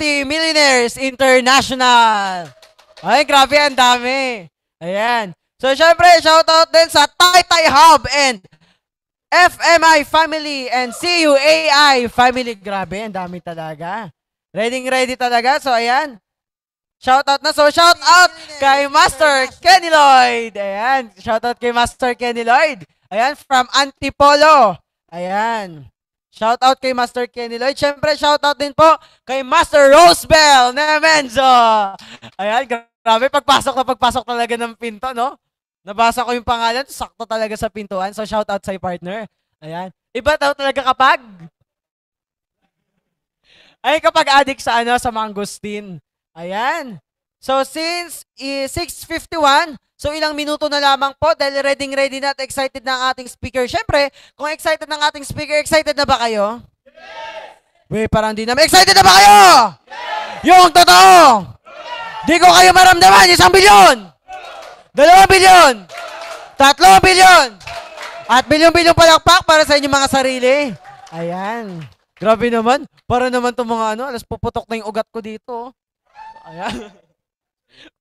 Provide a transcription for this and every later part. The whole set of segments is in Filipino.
Multi-Millionaires International. Ay, grabe, ang dami. Ayan. So, syempre, shoutout din sa Taytay Hub and FMI Family and CUAI Family. Grabe, ang dami talaga. Ready, ready talaga. So, ayan. Shoutout na. So, shoutout kay Master Kenny Lloyd. Ayan. Shoutout kay Master Kenny Lloyd. Ayan, from Antipolo. Ayan. Shoutout kay Master Kenny Lloyd. Siyempre, shoutout din po kay Master Rosebell Nemenzo. Ayan, grabe. Pagpasok na pagpasok talaga ng pinto, no? Nabasa ko yung pangalan, sakto talaga sa pintuan. So, shoutout sa partner. Ayan. Iba daw talaga kapag ay kapag addict sa ano sa mangosteen. Ayan. So since i 6:51, so ilang minuto na lamang po dahil ready ready na at excited na ang ating speaker. Syempre, kung excited ng ating speaker, excited na ba kayo? Yes! Wait, parang di naman. Excited na ba kayo? Yes! Yung totoo! Di ko kayo maramdaman, isang bilyon! Dalawang bilyon! Tatlong bilyon! At bilyon-bilyon palakpak para sa inyong mga sarili. Ayan. Grabe naman. Para naman itong mga ano, alas puputok na yung ugat ko dito. Ayan.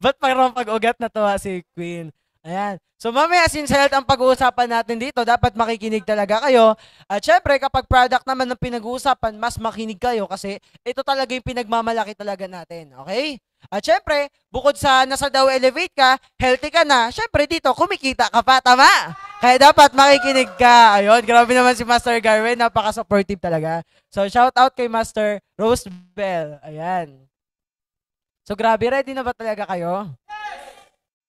Ba't parang pag-ugat na tuwa si Queen? Ayan. So mamaya since health ang pag-uusapan natin dito, dapat makikinig talaga kayo. At syempre, kapag product naman ng pinag-uusapan, mas makinig kayo kasi ito talaga yung pinagmamalaki talaga natin. Okay? At syempre, bukod sa nasa daw elevate ka, healthy ka na, syempre dito, kumikita ka pa, tama? Kaya dapat makikinig ka. Ayun, grabe naman si Master Garwin, napaka-supportive talaga. So shout out kay Master Rose Bell. Ayan. So grabe, ready na ba talaga kayo?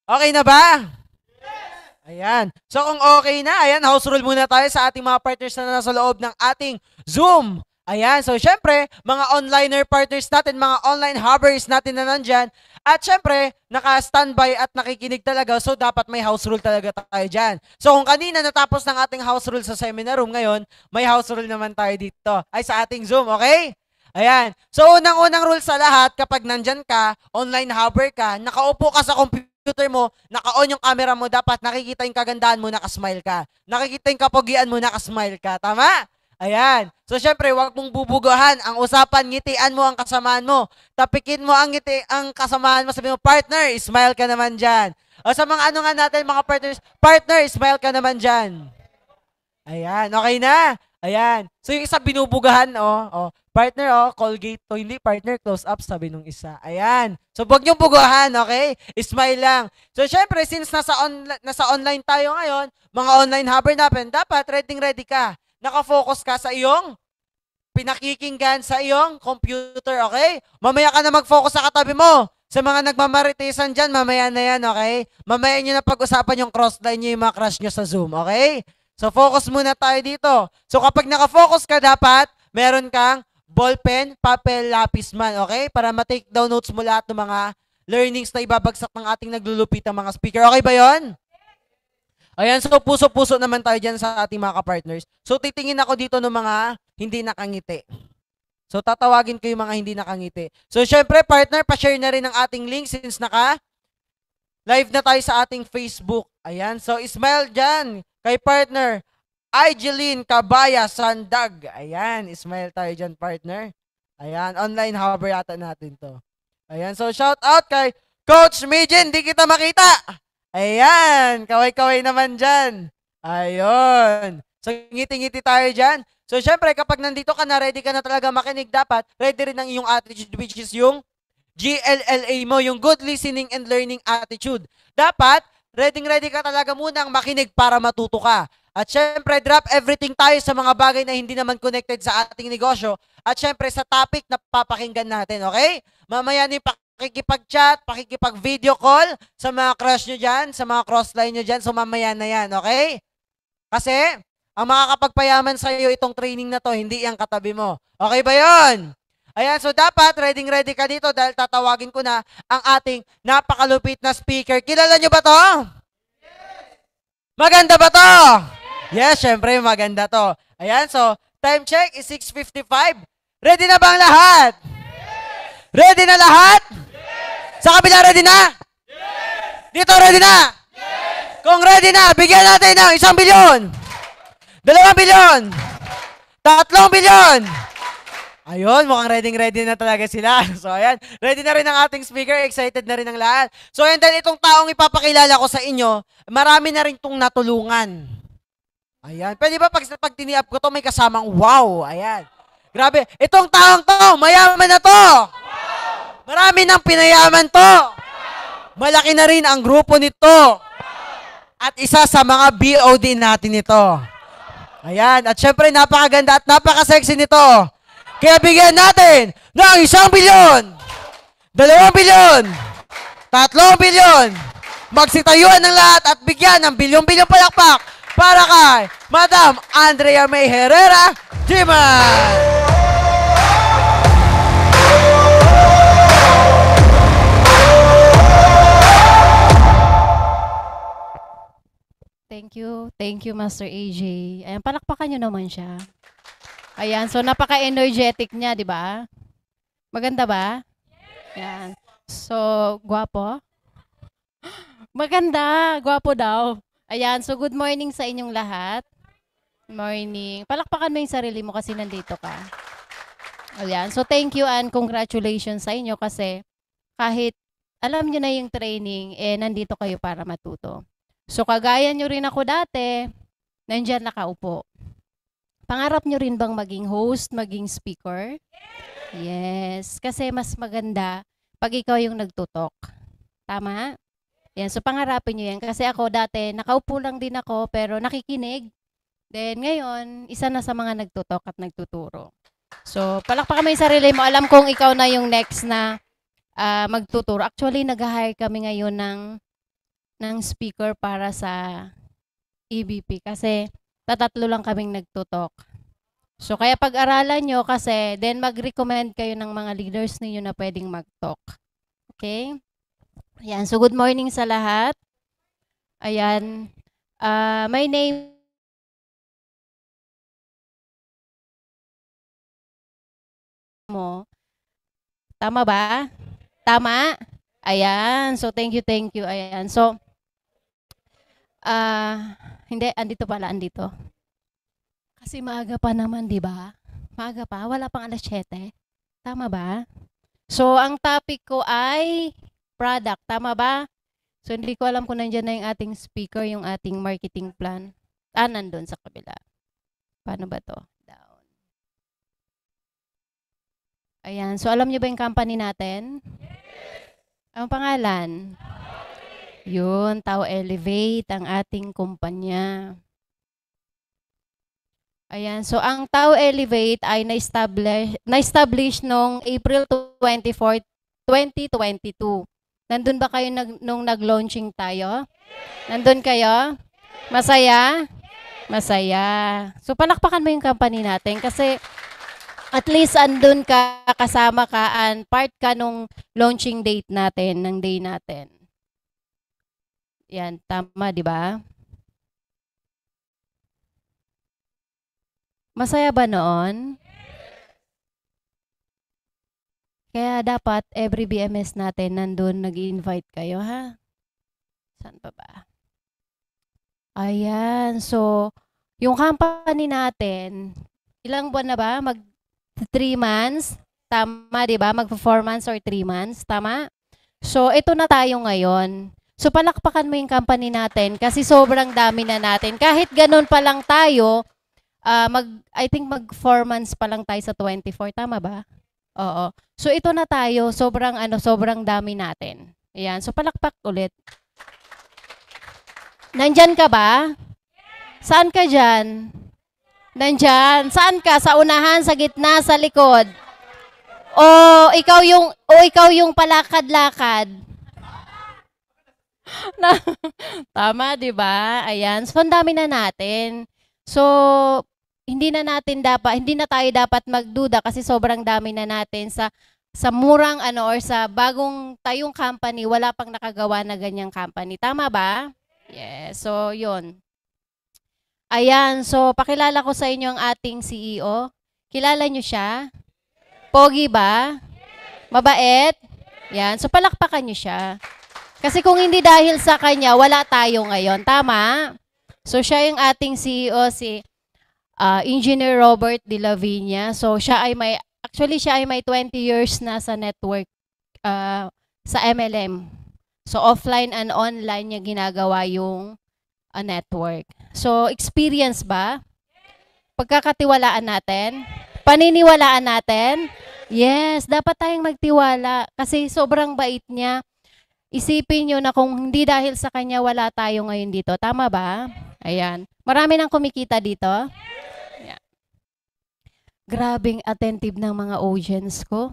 Okay na ba? Ayan. So kung okay na, ayan, house rule muna tayo sa ating mga partners na nasa loob ng ating Zoom. Ayan, so syempre, mga onliner partners natin, mga online hubbers natin na nandyan. At syempre, naka-standby at nakikinig talaga, so dapat may house rule talaga tayo dyan. So kung kanina natapos ng ating house rule sa seminar room, ngayon, may house rule naman tayo dito. Ay, sa ating Zoom, okay? Ayan. So unang-unang rule sa lahat, kapag nandyan ka, online hubber ka, nakaupo ka sa computer mo, naka-on yung camera mo, dapat nakikita yung kagandahan mo, nakasmile ka. Nakikita yung kapogian mo, nakasmile ka. Tama? Ayan. So, syempre, wag mong bubugahan. Ang usapan, ngitian mo ang kasamaan mo. Tapikin mo ang ngiti, ang kasamaan mo. Sabi mo, partner, smile ka naman dyan. O sa mga ano nga natin, mga partners, partner, smile ka naman dyan. Ayan, okay na. Ayan. So, yung isa binubugahan, oh, oh. Partner, oh, Colgate to. Hindi, partner, close up, sabi nung isa. Ayan. So, wag niyong bugahan, okay? Smile lang. So, syempre, since nasa, on, nasa online tayo ngayon, mga online hubber natin, dapat ready ready ka nakafocus ka sa iyong pinakikinggan sa iyong computer, okay? Mamaya ka na mag-focus sa katabi mo. Sa mga nagmamaritisan dyan, mamaya na yan, okay? Mamaya nyo na pag-usapan yung crossline nyo, yung mga crush nyo sa Zoom, okay? So, focus muna tayo dito. So, kapag nakafocus ka, dapat meron kang ballpen, papel, lapis man, okay? Para ma-take down notes mo lahat ng mga learnings na ibabagsak ng ating naglulupit ng mga speaker. Okay ba yon? Ayan, so puso-puso naman tayo dyan sa ating mga ka-partners. So titingin ako dito ng mga hindi nakangiti. So tatawagin ko yung mga hindi nakangiti. So syempre partner, pa-share na rin ang ating link since naka live na tayo sa ating Facebook. Ayan, so smile dyan kay partner. Igeline Kabaya Sandag. Ayan, smile tayo dyan partner. Ayan, online hover yata natin to. Ayan, so shout out kay Coach Mijin, di kita makita. Ayan, kaway-kaway naman dyan. Ayun. So, ngiti-ngiti tayo dyan. So, syempre, kapag nandito ka na, ready ka na talaga makinig, dapat ready rin ang iyong attitude, which is yung GLLA mo, yung good listening and learning attitude. Dapat, ready-ready ka talaga munang makinig para matuto ka. At syempre, drop everything tayo sa mga bagay na hindi naman connected sa ating negosyo. At syempre, sa topic na papakinggan natin, okay? Mamaya ni pakikipag-chat, pakikipag-video call sa mga crush nyo dyan, sa mga crossline nyo dyan, so mamaya na yan, okay? Kasi, ang makakapagpayaman sa iyo itong training na to, hindi yung katabi mo. Okay ba yon? Ayan, so dapat ready-ready ka dito dahil tatawagin ko na ang ating napakalupit na speaker. Kilala nyo ba to? Maganda ba to? Yes, syempre maganda to. Ayan, so time check is 6.55. Ready na ba ang lahat? Ready na lahat? Sa kabila, ready na? Yes! Dito, ready na? Yes! Kung ready na, bigyan natin ng isang bilyon. Dalawang bilyon. Tatlong bilyon. Ayun, mukhang ready ready na talaga sila. So ayan, ready na rin ang ating speaker, excited na rin ang lahat. So ayan, dahil itong taong ipapakilala ko sa inyo, marami na rin tong natulungan. Ayan, pwede ba pag, pag tiniap ko to may kasamang wow? Ayan. Grabe, itong taong to, mayaman na to. Marami nang pinayaman to. Malaki na rin ang grupo nito. At isa sa mga BOD natin ito. Ayan, at syempre napakaganda at napaka-sexy nito. Kaya bigyan natin ng isang bilyon, dalawang bilyon, tatlong bilyon, magsitayuan ng lahat at bigyan ng bilyong-bilyong palakpak para kay Madam Andrea May Herrera Diman. Thank you. Thank you, Master AJ. Ayan, palakpakan nyo naman siya. Ayan, so napaka-energetic niya, di ba? Maganda ba? Ayan. So, gwapo? Maganda, gwapo daw. Ayan, so good morning sa inyong lahat. Morning. Palakpakan mo yung sarili mo kasi nandito ka. Ayan, so thank you and congratulations sa inyo kasi kahit alam nyo na yung training, eh nandito kayo para matuto. So kagaya nyo rin ako dati, nandyan nakaupo. Pangarap nyo rin bang maging host, maging speaker? Yes. Kasi mas maganda pag ikaw yung nagtutok. Tama? Yan. So pangarapin nyo yan. Kasi ako dati, nakaupo lang din ako pero nakikinig. Then ngayon, isa na sa mga nagtutok at nagtuturo. So palakpakan mo yung sarili mo. Alam kong ikaw na yung next na ah, magtuturo. Actually, nag-hire kami ngayon ng ng speaker para sa EBP kasi tatatlo lang kaming nagtutok. So kaya pag-aralan nyo kasi then mag-recommend kayo ng mga leaders ninyo na pwedeng mag-talk. Okay? Ayan. So good morning sa lahat. Ayan. Ah, my name mo. Tama ba? Tama? Ayan. So, thank you, thank you. Ayan. So, ah, hindi, andito pala, andito. Kasi maaga pa naman, di ba? Maaga pa, wala pang alas 7. Tama ba? So, ang topic ko ay product. Tama ba? So, hindi ko alam kung nandiyan na yung ating speaker, yung ating marketing plan. Ah, nandun sa kabila. Paano ba to? Down. Ayan. So, alam niyo ba yung company natin? Ang pangalan? Yun, Tao Elevate, ang ating kumpanya. Ayan, so ang Tao Elevate ay na-establish, na-establish noong April 24, 2022. Nandun ba kayo nag, nung nag-launching tayo? Nandun kayo? Masaya? Masaya. So palakpakan mo yung company natin kasi at least andun ka, kasama ka, and part ka nung launching date natin, ng day natin. Yan, tama, di ba? Masaya ba noon? Kaya dapat every BMS natin nandun nag-invite kayo, ha? Saan pa ba? Ayan, so, yung company natin, ilang buwan na ba? Mag 3 months? Tama, di ba? Mag-4 months or 3 months? Tama? So, ito na tayo ngayon. So, palakpakan mo yung company natin kasi sobrang dami na natin. Kahit ganun pa lang tayo, ah, mag, I think mag 4 months pa lang tayo sa 24. Tama ba? Oo. So, ito na tayo. Sobrang, ano, sobrang dami natin. Ayan. So, palakpak ulit. Nandyan ka ba? Saan ka dyan? Nandyan. Saan ka? Sa unahan, sa gitna, sa likod? O ikaw yung o ikaw yung palakad-lakad? Na, tama, 'di ba? Ayan. So, ang dami na natin. So, hindi na natin dapat hindi na tayo dapat magduda kasi sobrang dami na natin sa sa murang ano or sa bagong tayong company, wala pang nakagawa na ganyang company. Tama ba? Yes. So, 'yun. Ayan, so pakilala ko sa inyo ang ating CEO. Kilala niyo siya? Pogi ba? Mabait? Yan. So palakpakan niyo siya. Kasi kung hindi dahil sa kanya, wala tayo ngayon. Tama? So siya yung ating CEO, si ah, Engineer Robert De La Viña. So siya ay may actually siya ay may 20 years na sa network ah, sa MLM. So offline and online niya ginagawa yung ah, network. So experience ba? Pagkakatiwalaan natin? Paniniwalaan natin? Yes, dapat tayong magtiwala kasi sobrang bait niya. Isipin nyo na kung hindi dahil sa kanya wala tayo ngayon dito. Tama ba? Ayan. Marami nang kumikita dito. Ayan. Grabing attentive ng mga audience ko.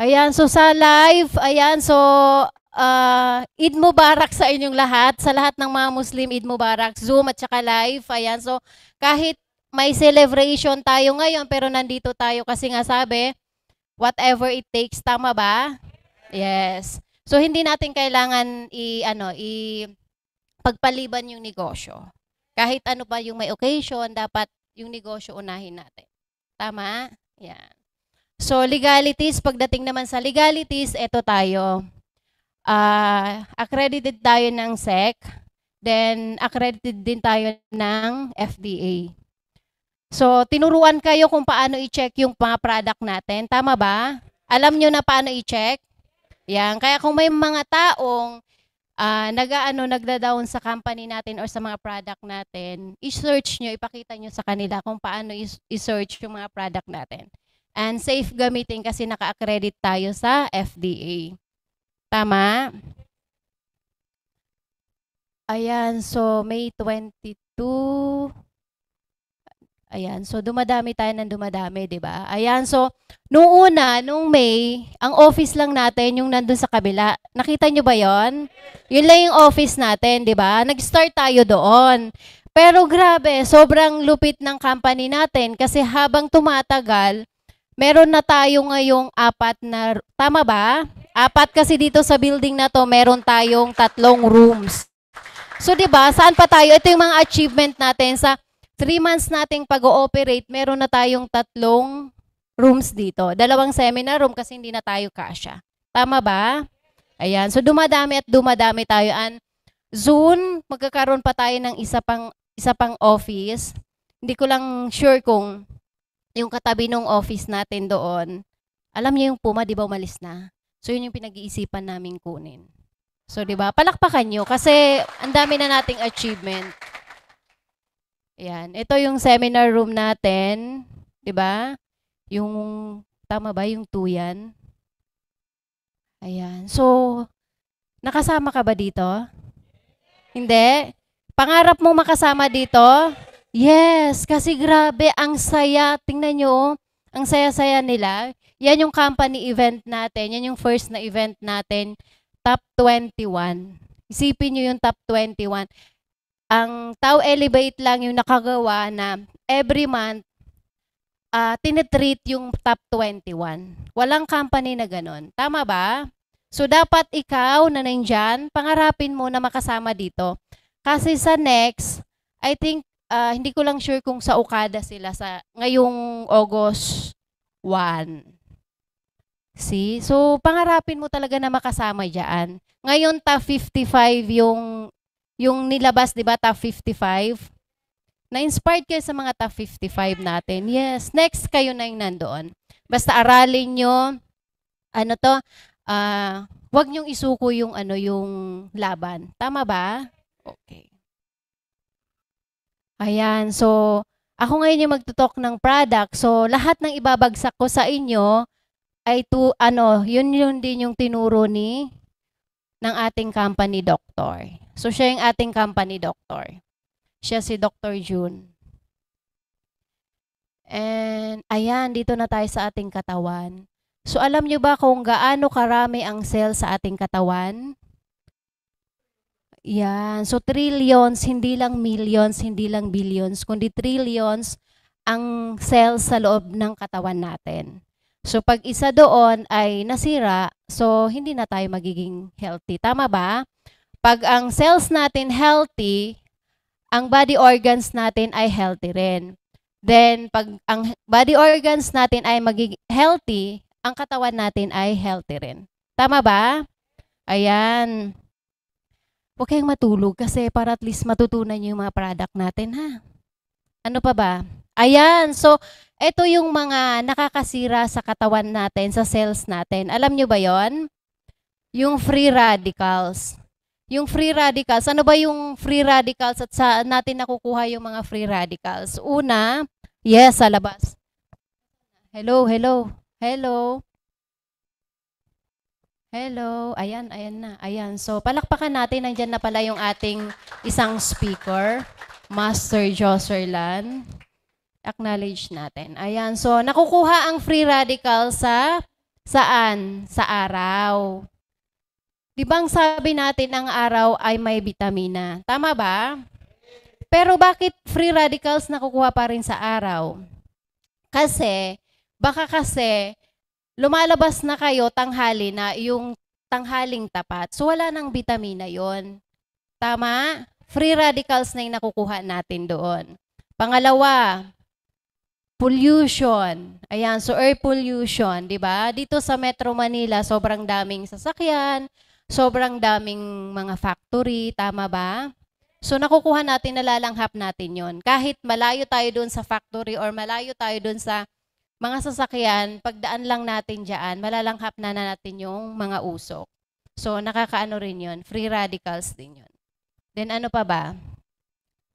Ayan, so sa live, ayan, so uh, Eid Mubarak sa inyong lahat, sa lahat ng mga Muslim, Eid Mubarak, Zoom at saka live. Ayan, so kahit may celebration tayo ngayon, pero nandito tayo kasi nga sabi, whatever it takes, tama ba? Yes. So hindi natin kailangan i ano i pagpaliban yung negosyo. Kahit ano pa yung may occasion, dapat yung negosyo unahin natin. Tama? Yan. So legalities, pagdating naman sa legalities, eto tayo. Ah, accredited tayo ng SEC, then accredited din tayo ng FDA. So, tinuruan kayo kung paano i-check yung mga product natin. Tama ba? Alam nyo na paano i-check? Yan. Kaya kung may mga taong ah nag-ano, nagda-down sa company natin or sa mga product natin, i-search nyo, ipakita nyo sa kanila kung paano is- i-search yung mga product natin. And safe gamitin kasi naka-accredit tayo sa FDA. Tama? Ayan, so May 22. Ayan, so dumadami tayo ng dumadami, 'di ba? Ayan, so nung una, nung May, ang office lang natin yung nandun sa kabila. Nakita nyo ba 'yon? Yun lang yung office natin, 'di ba? Nag-start tayo doon. Pero grabe, sobrang lupit ng company natin kasi habang tumatagal, meron na tayo ngayong apat na, tama ba? Apat kasi dito sa building na to, meron tayong tatlong rooms. So 'di ba, saan pa tayo? Ito yung mga achievement natin sa three months nating pag-ooperate, meron na tayong tatlong rooms dito. Dalawang seminar room kasi hindi na tayo kasya. Tama ba? Ayan. So dumadami at dumadami tayo. And soon, magkakaroon pa tayo ng isa pang isa pang office. Hindi ko lang sure kung yung katabi ng office natin doon, alam niyo yung Puma, di ba umalis na? So yun yung pinag-iisipan namin kunin. So, di ba? Palakpakan nyo kasi ang dami na nating achievement. Ayan. Ito yung seminar room natin. ba? Yung, tama ba? Yung tuyan. Ayan. So, nakasama ka ba dito? Hindi? Pangarap mo makasama dito? Yes, kasi grabe, ang saya. Tingnan nyo, oh. ang saya-saya nila. Yan yung company event natin. Yan yung first na event natin. Top 21. Isipin nyo yung top 21 ang Tau Elevate lang yung nakagawa na every month uh, tinitreat yung top 21. Walang company na ganun. Tama ba? So, dapat ikaw na nandyan, pangarapin mo na makasama dito. Kasi sa next, I think, uh, hindi ko lang sure kung sa Okada sila sa ngayong August 1. See? So, pangarapin mo talaga na makasama dyan. Ngayon, top 55 yung yung nilabas, di ba, top 55? Na-inspired kayo sa mga top 55 natin. Yes, next kayo na yung nandoon. Basta aralin nyo, ano to, uh, wag nyong isuko yung, ano, yung laban. Tama ba? Okay. Ayan, so, ako ngayon yung magtutok ng product. So, lahat ng ibabagsak ko sa inyo ay to, ano, yun yun din yung tinuro ni ng ating company doctor. So, siya yung ating company doctor. Siya si Dr. June. And, ayan, dito na tayo sa ating katawan. So, alam nyo ba kung gaano karami ang cell sa ating katawan? Yan. So, trillions, hindi lang millions, hindi lang billions, kundi trillions ang cells sa loob ng katawan natin. So, pag isa doon ay nasira, so hindi na tayo magiging healthy. Tama ba? Pag ang cells natin healthy, ang body organs natin ay healthy rin. Then, pag ang body organs natin ay magiging healthy, ang katawan natin ay healthy rin. Tama ba? Ayan. Huwag kayong matulog kasi para at least matutunan nyo yung mga product natin, ha? Ano pa ba? Ayan, so ito yung mga nakakasira sa katawan natin, sa cells natin. Alam nyo ba yon? Yung free radicals. Yung free radicals, ano ba yung free radicals at saan natin nakukuha yung mga free radicals? Una, yes, sa labas. Hello, hello, hello. Hello, ayan, ayan na, ayan. So, palakpakan natin, nandyan na pala yung ating isang speaker, Master Joserlan. Acknowledge natin. Ayan, so nakukuha ang free radical sa saan? Sa araw. Di ba ang sabi natin ang araw ay may vitamina? Tama ba? Pero bakit free radicals nakukuha pa rin sa araw? Kasi, baka kasi, lumalabas na kayo tanghali na yung tanghaling tapat. So, wala nang vitamina yon. Tama? Free radicals na yung nakukuha natin doon. Pangalawa, pollution. Ayan, so air pollution, di ba? Dito sa Metro Manila, sobrang daming sasakyan, sobrang daming mga factory, tama ba? So nakukuha natin, nalalanghap natin yon. Kahit malayo tayo doon sa factory or malayo tayo doon sa mga sasakyan, pagdaan lang natin dyan, malalanghap na, na natin yung mga usok. So nakakaano rin yon, free radicals din yon. Then ano pa ba?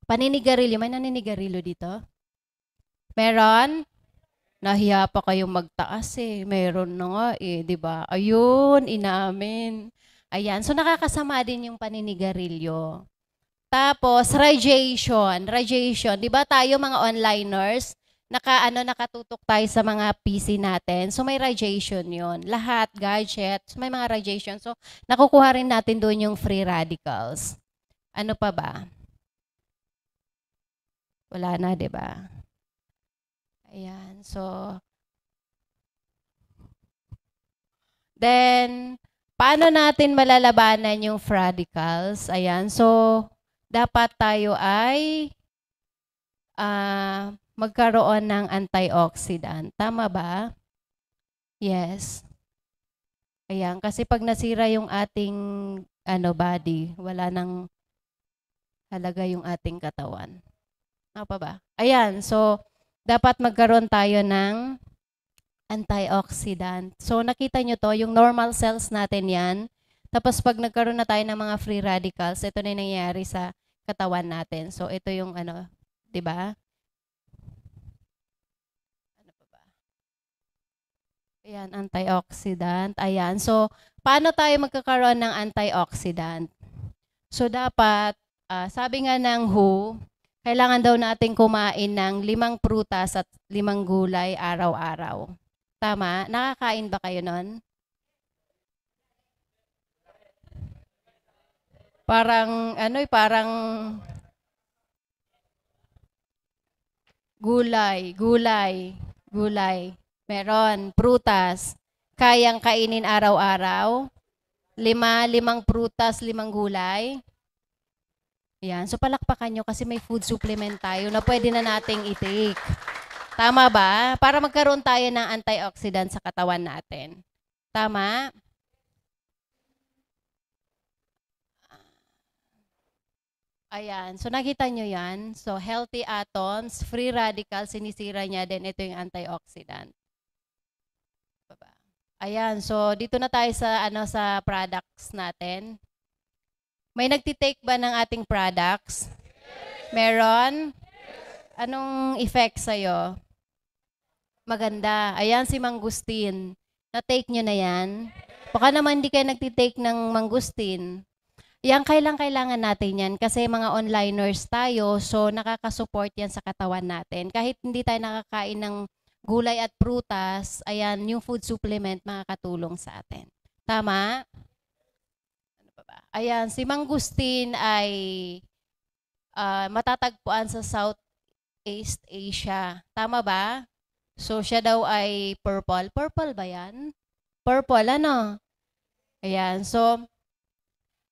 Paninigarilyo. May naninigarilyo dito? Meron? Nahiya pa kayong magtaas eh. Meron na nga eh, di ba? Ayun, inamin. Ayan. So nakakasama din yung paninigarilyo. Tapos, radiation. Radiation. Di ba tayo mga onliners, naka, ano, nakatutok tayo sa mga PC natin. So, may radiation yon Lahat, gadgets, may mga radiation. So, nakukuha rin natin doon yung free radicals. Ano pa ba? Wala na, di ba? Ayan. So, then, paano natin malalabanan yung radicals? Ayan. So, dapat tayo ay ah, magkaroon ng antioxidant. Tama ba? Yes. Ayan. Kasi pag nasira yung ating ano, body, wala nang halaga yung ating katawan. Ano pa ba? Ayan, so dapat magkaroon tayo ng antioxidant. So nakita nyo to, yung normal cells natin yan. Tapos pag nagkaroon na tayo ng mga free radicals, ito na yung nangyayari sa katawan natin. So ito yung ano, 'di ba? Ano pa ba? Ayan, antioxidant. Ayan. So paano tayo magkakaroon ng antioxidant? So dapat Ah, sabi nga ng WHO, kailangan daw natin kumain ng limang prutas at limang gulay araw-araw. Tama? Nakakain ba kayo nun? Parang, ano eh, parang gulay, gulay, gulay. Meron, prutas. Kayang kainin araw-araw. Lima, limang prutas, limang gulay. Yan. So palakpakan nyo kasi may food supplement tayo na pwede na nating i-take. Tama ba? Para magkaroon tayo ng antioxidant sa katawan natin. Tama? Ayan. So nakita nyo yan. So healthy atoms, free radicals, sinisira niya din. Ito yung antioxidant. Baba. Ayan. So dito na tayo sa ano sa products natin. May nagtitake ba ng ating products? Meron? Anong effect sa'yo? Maganda. Ayan si Mangustin. Na-take nyo na yan. Baka naman hindi kayo nagtitake ng Mangustin. Yan, kailang kailangan natin yan kasi mga onliners tayo, so nakakasupport yan sa katawan natin. Kahit hindi tayo nakakain ng gulay at prutas, ayan, yung food supplement makakatulong sa atin. Tama? Ayan, si Mangustin ay uh, matatagpuan sa Southeast Asia. Tama ba? So, siya daw ay purple. Purple ba yan? Purple, ano? Ayan, so,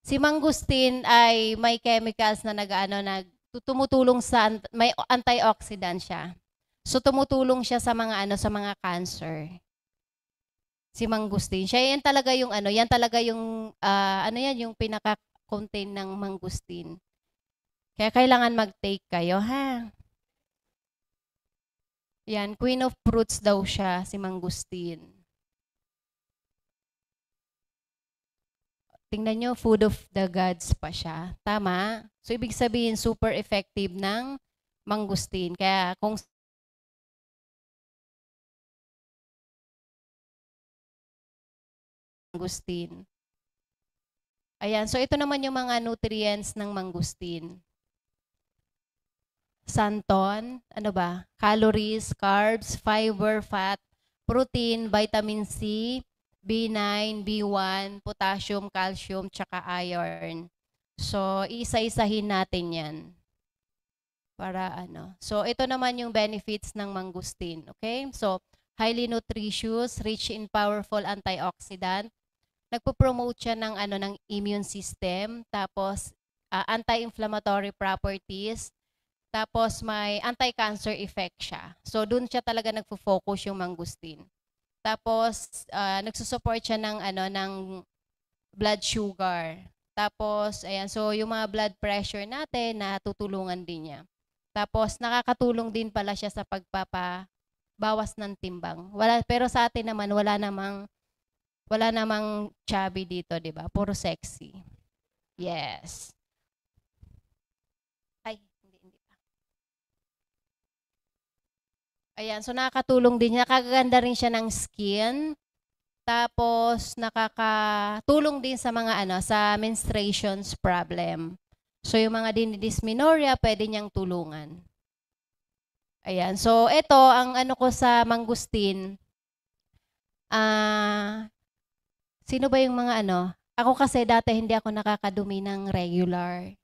si Mangustin ay may chemicals na nag-ano, nag, tumutulong sa, may antioxidant siya. So, tumutulong siya sa mga, ano, sa mga cancer si mangustin. Siya yan talaga yung ano, yan talaga yung uh, ano yan yung pinaka-contain ng mangustin. Kaya kailangan mag-take kayo, ha? Yan, queen of fruits daw siya, si mangustin. Tingnan nyo, food of the gods pa siya. Tama? So, ibig sabihin, super effective ng mangustin. Kaya, kung mangustin. Ayan, so ito naman yung mga nutrients ng mangustin. Santon, ano ba? Calories, carbs, fiber, fat, protein, vitamin C, B9, B1, potassium, calcium, tsaka iron. So, isa-isahin natin yan. Para ano. So, ito naman yung benefits ng mangustin. Okay? So, highly nutritious, rich in powerful antioxidant. Nagpo-promote siya ng ano ng immune system, tapos ah, anti-inflammatory properties, tapos may anti-cancer effect siya. So, dun siya talaga nagfo-focus yung mangustin. Tapos, ah, nagsusupport siya ng, ano, ng blood sugar. Tapos, ayan, so yung mga blood pressure natin, natutulungan din niya. Tapos, nakakatulong din pala siya sa pagpapabawas ng timbang. Wala, pero sa atin naman, wala namang, wala namang chubby dito, di ba? Puro sexy. Yes. Ay, hindi, hindi pa. Ayan, so nakakatulong din. Nakakaganda rin siya ng skin. Tapos nakakatulong din sa mga ano, sa menstruations problem. So yung mga dinidysmenorrhea, pwede niyang tulungan. Ayan. So ito ang ano ko sa mangustin. Ah Sino ba yung mga ano? Ako kasi dati hindi ako nakakadumi ng regular.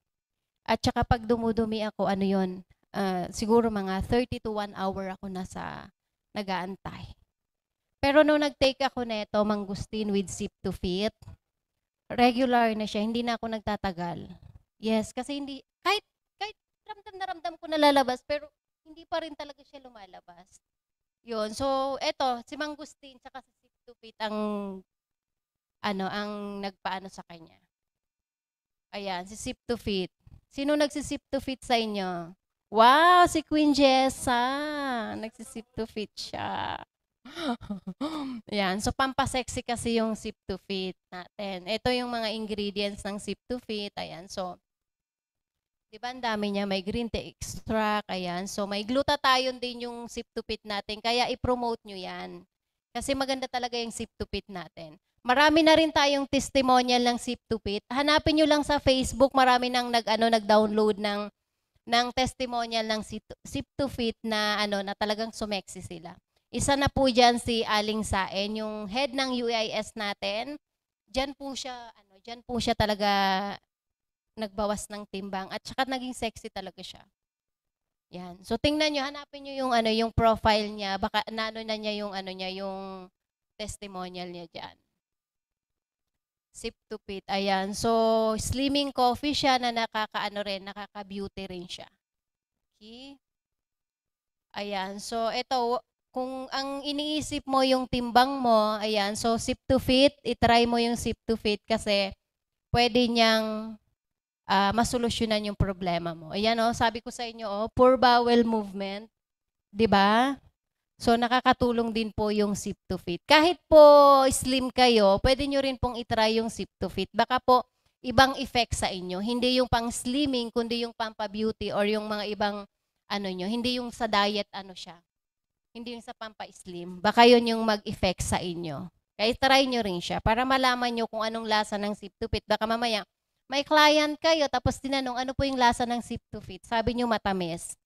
At saka pag dumudumi ako, ano yon ah, siguro mga 30 to 1 hour ako nasa nagaantay. Pero nung nag-take ako neto, mangustin with sip to fit, regular na siya, hindi na ako nagtatagal. Yes, kasi hindi, kahit, kahit ramdam na ramdam ko na lalabas, pero hindi pa rin talaga siya lumalabas. Yun, so eto, si mangustin, saka si sip to fit ang, ano, ang nagpaano sa kanya. Ayan, si sip to fit. Sino nagsisip to fit sa inyo? Wow, si Queen Jessa. Nagsisip to fit siya. Yan. So, pampasexy kasi yung sip to fit natin. Ito yung mga ingredients ng sip to fit. Ayan. So, di ba ang dami niya? May green tea extract. Ayan. So, may glutathione din yung sip to fit natin. Kaya i-promote nyo yan. Kasi maganda talaga yung sip to fit natin. Marami na rin tayong testimonial ng sip to fit. Hanapin nyo lang sa Facebook. Marami nang nag, ano, nag-download ng ng testimonial ng sip to fit na ano na talagang sumeksi sila. Isa na po diyan si Aling Saen, yung head ng UIS natin. Diyan po siya ano, diyan po siya talaga nagbawas ng timbang at saka naging sexy talaga siya. Yan. So tingnan niyo, hanapin niyo yung ano, yung profile niya, baka naano na niya yung ano niya, yung testimonial niya diyan. Sip to fit. Ayan. So, slimming coffee siya na nakakaano rin, nakaka-beauty rin siya. Okay. Ayan. So, ito, kung ang iniisip mo yung timbang mo, ayan, so sip to fit, itry mo yung sip to fit kasi pwede niyang ah, masolusyonan yung problema mo. Ayan oh, sabi ko sa inyo oh, poor bowel movement, 'di ba? So nakakatulong din po yung sip to fit. Kahit po slim kayo, pwede nyo rin pong itry yung sip to fit. Baka po ibang effect sa inyo. Hindi yung pang slimming, kundi yung pampa-beauty or yung mga ibang ano nyo. Hindi yung sa diet ano siya. Hindi yung sa pampa-slim. Baka yun yung mag-effect sa inyo. Kaya try nyo rin siya para malaman nyo kung anong lasa ng sip to fit. Baka mamaya, may client kayo tapos tinanong ano po yung lasa ng sip to fit. Sabi nyo matamis.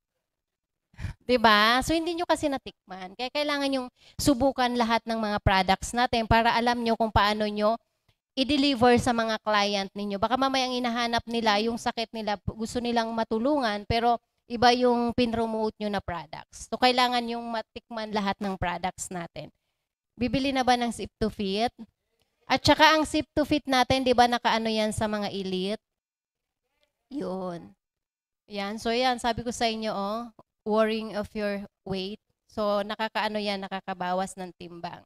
'Di ba? So hindi nyo kasi natikman. Kaya kailangan yung subukan lahat ng mga products natin para alam nyo kung paano nyo i-deliver sa mga client ninyo. Baka mamayang inahanap nila yung sakit nila, gusto nilang matulungan, pero iba yung pinromote nyo na products. So kailangan yung matikman lahat ng products natin. Bibili na ba ng Sip to Fit? At saka ang Sip to Fit natin, 'di ba nakaano 'yan sa mga elite? 'Yun. Yan. So yan, sabi ko sa inyo, oh, worrying of your weight. So, nakakaano yan, nakakabawas ng timbang.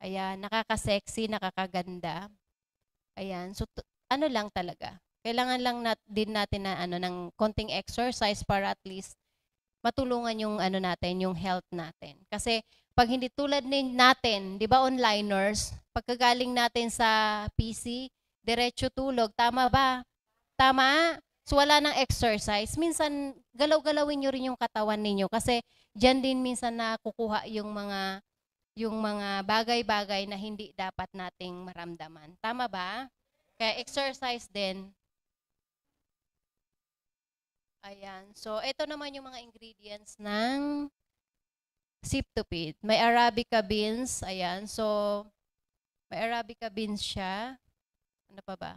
Ayan, nakaka-sexy, nakakaganda. Ayan, so ano lang talaga. Kailangan lang nat din natin na ano ng konting exercise para at least matulungan yung ano natin, yung health natin. Kasi pag hindi tulad nin natin, 'di ba onliners, pagkagaling natin sa PC, diretso tulog, tama ba? Tama? So wala nang exercise. Minsan galaw-galawin niyo rin yung katawan ninyo kasi diyan din minsan nakukuha yung mga yung mga bagay-bagay na hindi dapat nating maramdaman. Tama ba? Kaya exercise din. Ayan. So, ito naman yung mga ingredients ng Siptopid. May Arabica beans. Ayan. So, may Arabica beans siya. Ano pa ba?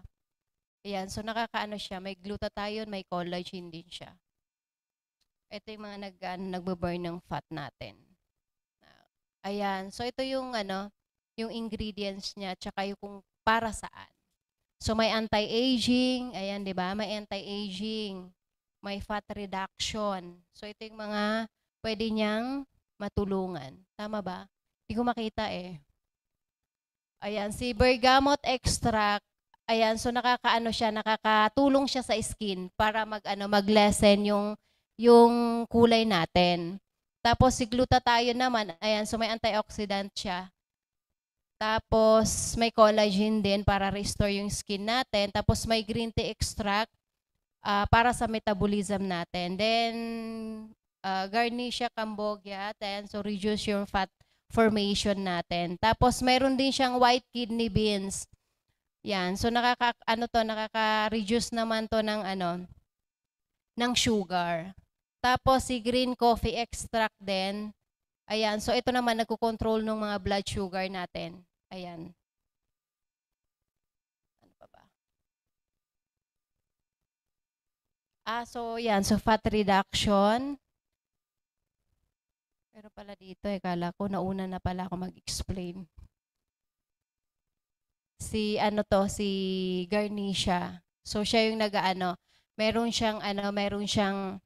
Ayan. So, nakakaano siya. May glutathione, may collagen din siya. Ito yung mga nag, ano, nagbo-burn ng fat natin. Ayan. So, ito yung ano, yung ingredients niya, tsaka yung kung para saan. So, may anti-aging. Ayan, di ba? May anti-aging. May fat reduction. So, ito yung mga pwede niyang matulungan. Tama ba? Hindi ko makita eh. Ayan, si bergamot extract. Ayan, so nakakaano siya, nakakatulong siya sa skin para mag ano, mag-lessen yung yung kulay natin. Tapos si glutathione naman, ayan, so may antioxidant siya. Tapos may collagen din para restore yung skin natin. Tapos may green tea extract ah, para sa metabolism natin. Then uh, Garnicia cambogia, then so reduce your fat formation natin. Tapos mayroon din siyang white kidney beans. Yan. So nakaka ano to, nakaka-reduce naman to ng ano ng sugar. Tapos si green coffee extract din. Ayan. So ito naman nagko-control ng mga blood sugar natin. Ayan. Ano pa ba? Ah, so yan. So fat reduction. Pero pala dito eh, kala ko nauna na pala ako mag-explain. Si ano to, si Garnicia. So siya yung nag-ano, meron siyang ano, meron siyang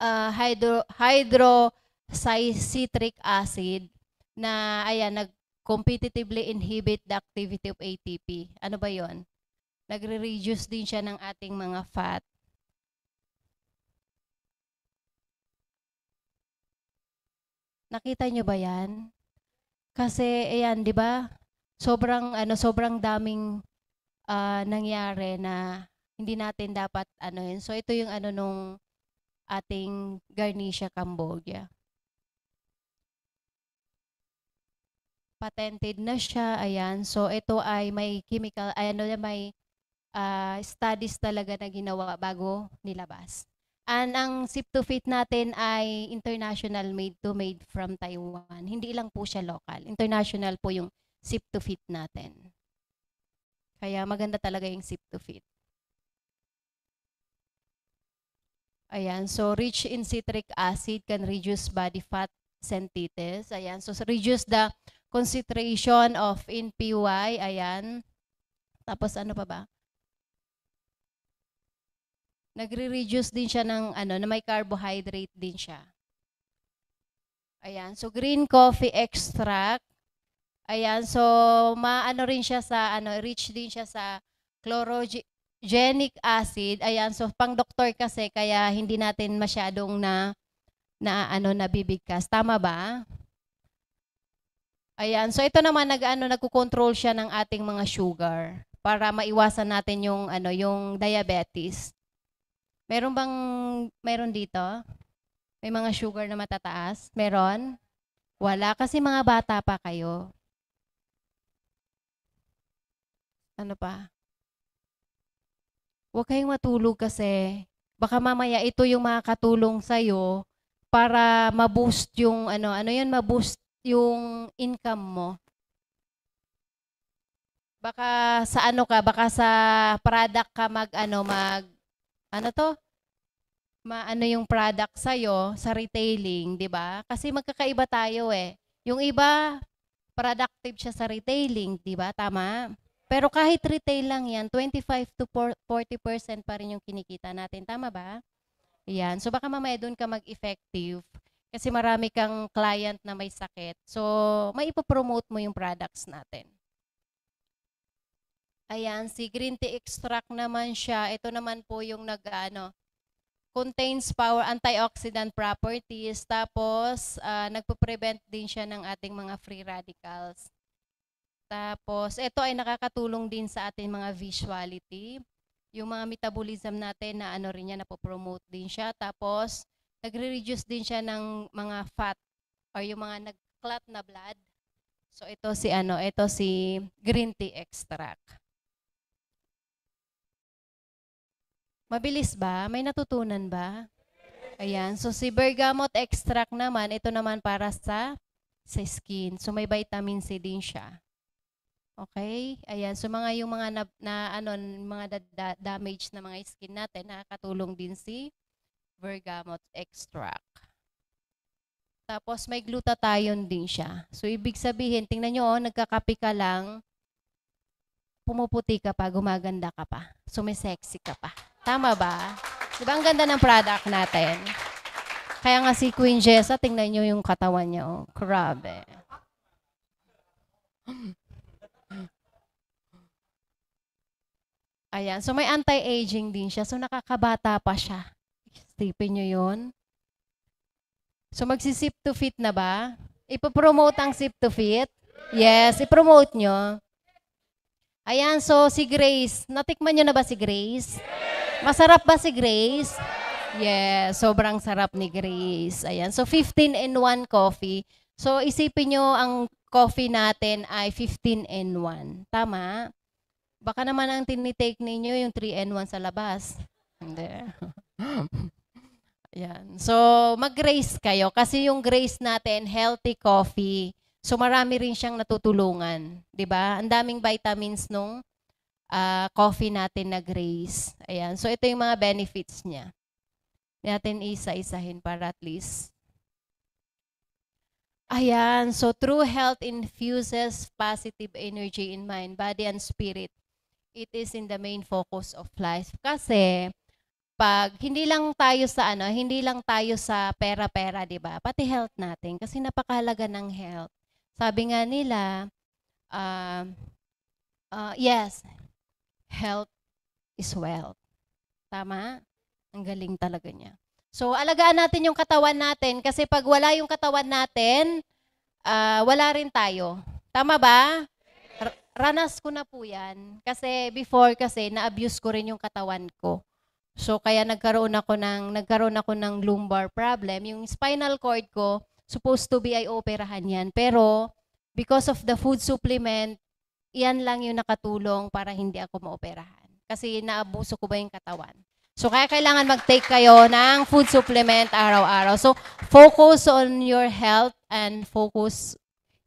uh, hydro hydrocytric acid na ayan nag competitively inhibit the activity of ATP. Ano ba 'yon? Nagre-reduce din siya ng ating mga fat. Nakita nyo ba yan? Kasi, ayan, di ba? Sobrang, ano, sobrang daming uh, nangyari na hindi natin dapat, ano yun. So, ito yung, ano, nung ating Garnicia Cambogia. Patented na siya, ayan. So, ito ay may chemical, ay, ano, may uh, studies talaga na ginawa bago nilabas. And ang Sip to Fit natin ay international made to made from Taiwan. Hindi lang po siya local. International po yung Sip to Fit natin. Kaya maganda talaga yung Sip to Fit. Ayan, so rich in citric acid can reduce body fat synthesis. Ayan, so reduce the concentration of NPY. Ayan. Tapos ano pa ba? nagre-reduce din siya ng ano, na may carbohydrate din siya. Ayan, so green coffee extract. Ayan, so maano rin siya sa ano, rich din siya sa chlorogenic acid. Ayan, so pang doktor kasi kaya hindi natin masyadong na na ano nabibigkas. Tama ba? Ayan, so ito naman nag ano nagko-control siya ng ating mga sugar para maiwasan natin yung ano yung diabetes. Meron bang, meron dito? May mga sugar na matataas? Meron? Wala, kasi mga bata pa kayo. Ano pa? Huwag kayong matulog kasi baka mamaya ito yung makakatulong sa'yo para ma-boost yung ano, ano yun, ma-boost yung income mo. Baka sa ano ka, baka sa product ka mag ano, mag ano to? Maano yung product sa iyo sa retailing, 'di ba? Kasi magkakaiba tayo eh. Yung iba productive siya sa retailing, 'di ba? Tama? Pero kahit retail lang 'yan, 25 to 40% pa rin yung kinikita natin, tama ba? Yan. So baka mamaya doon ka mag-effective kasi marami kang client na may sakit. So, may ipopromote mo yung products natin. Ayan, si green tea extract naman siya. Ito naman po yung nag, ano, contains power antioxidant properties tapos ah, nagpo-prevent din siya ng ating mga free radicals. Tapos ito ay nakakatulong din sa ating mga visuality. Yung mga metabolism natin na ano rin niya napopromote din siya. Tapos nagre-reduce din siya ng mga fat or yung mga nag-clot na blood. So ito si ano, ito si green tea extract. Mabilis ba? May natutunan ba? Ayan. So, si bergamot extract naman, ito naman para sa sa skin. So, may vitamin C din siya. Okay? Ayan. So, mga yung mga na, na ano, mga da- da- damage na mga skin natin, nakakatulong din si bergamot extract. Tapos, may glutathione din siya. So, ibig sabihin, tingnan nyo, oh, nagkakape ka lang, pumuputi ka pa, gumaganda ka pa. So, may sexy ka pa. Tama ba? Di ba ang ganda ng product natin? Kaya nga si Queen Jessa, tingnan nyo yung katawan niya. Oh, grabe. Ayan. So, may anti-aging din siya. So, nakakabata pa siya. Isipin nyo yun. So, magsisip to fit na ba? Ipopromote ang sip to fit? Yes, ipromote nyo. Ayan, so si Grace. Natikman nyo na ba si Grace? Masarap ba si Grace? Yes, sobrang sarap ni Grace. Ayan, so 15 in 1 coffee. So isipin nyo ang coffee natin ay 15 in 1. Tama? Baka naman ang tinitake ninyo yung 3 in 1 sa labas. Hindi. Ayan. So, mag-grace kayo kasi yung grace natin, healthy coffee. So, marami rin siyang natutulungan. 'di ba? Ang daming vitamins nung ah, coffee natin na grace. Ayan. So, ito yung mga benefits niya. Natin isa-isahin para at least. Ayan. So, true health infuses positive energy in mind, body, and spirit. It is in the main focus of life. Kasi, pag hindi lang tayo sa ano, hindi lang tayo sa pera-pera, 'di ba? Pati health natin kasi napakahalaga ng health. Sabi nga nila, ah, ah, yes, health is wealth. Tama? Ang galing talaga niya. So, alagaan natin yung katawan natin kasi pag wala yung katawan natin, ah, wala rin tayo. Tama ba? Ranas ko na po yan. Kasi before kasi, na-abuse ko rin yung katawan ko. So kaya nagkaroon ako ng nagkaroon ako ng lumbar problem. Yung spinal cord ko supposed to be ay operahan yan. Pero because of the food supplement, yan lang yung nakatulong para hindi ako maoperahan. Kasi naabuso ko ba yung katawan. So kaya kailangan mag-take kayo ng food supplement araw-araw. So focus on your health and focus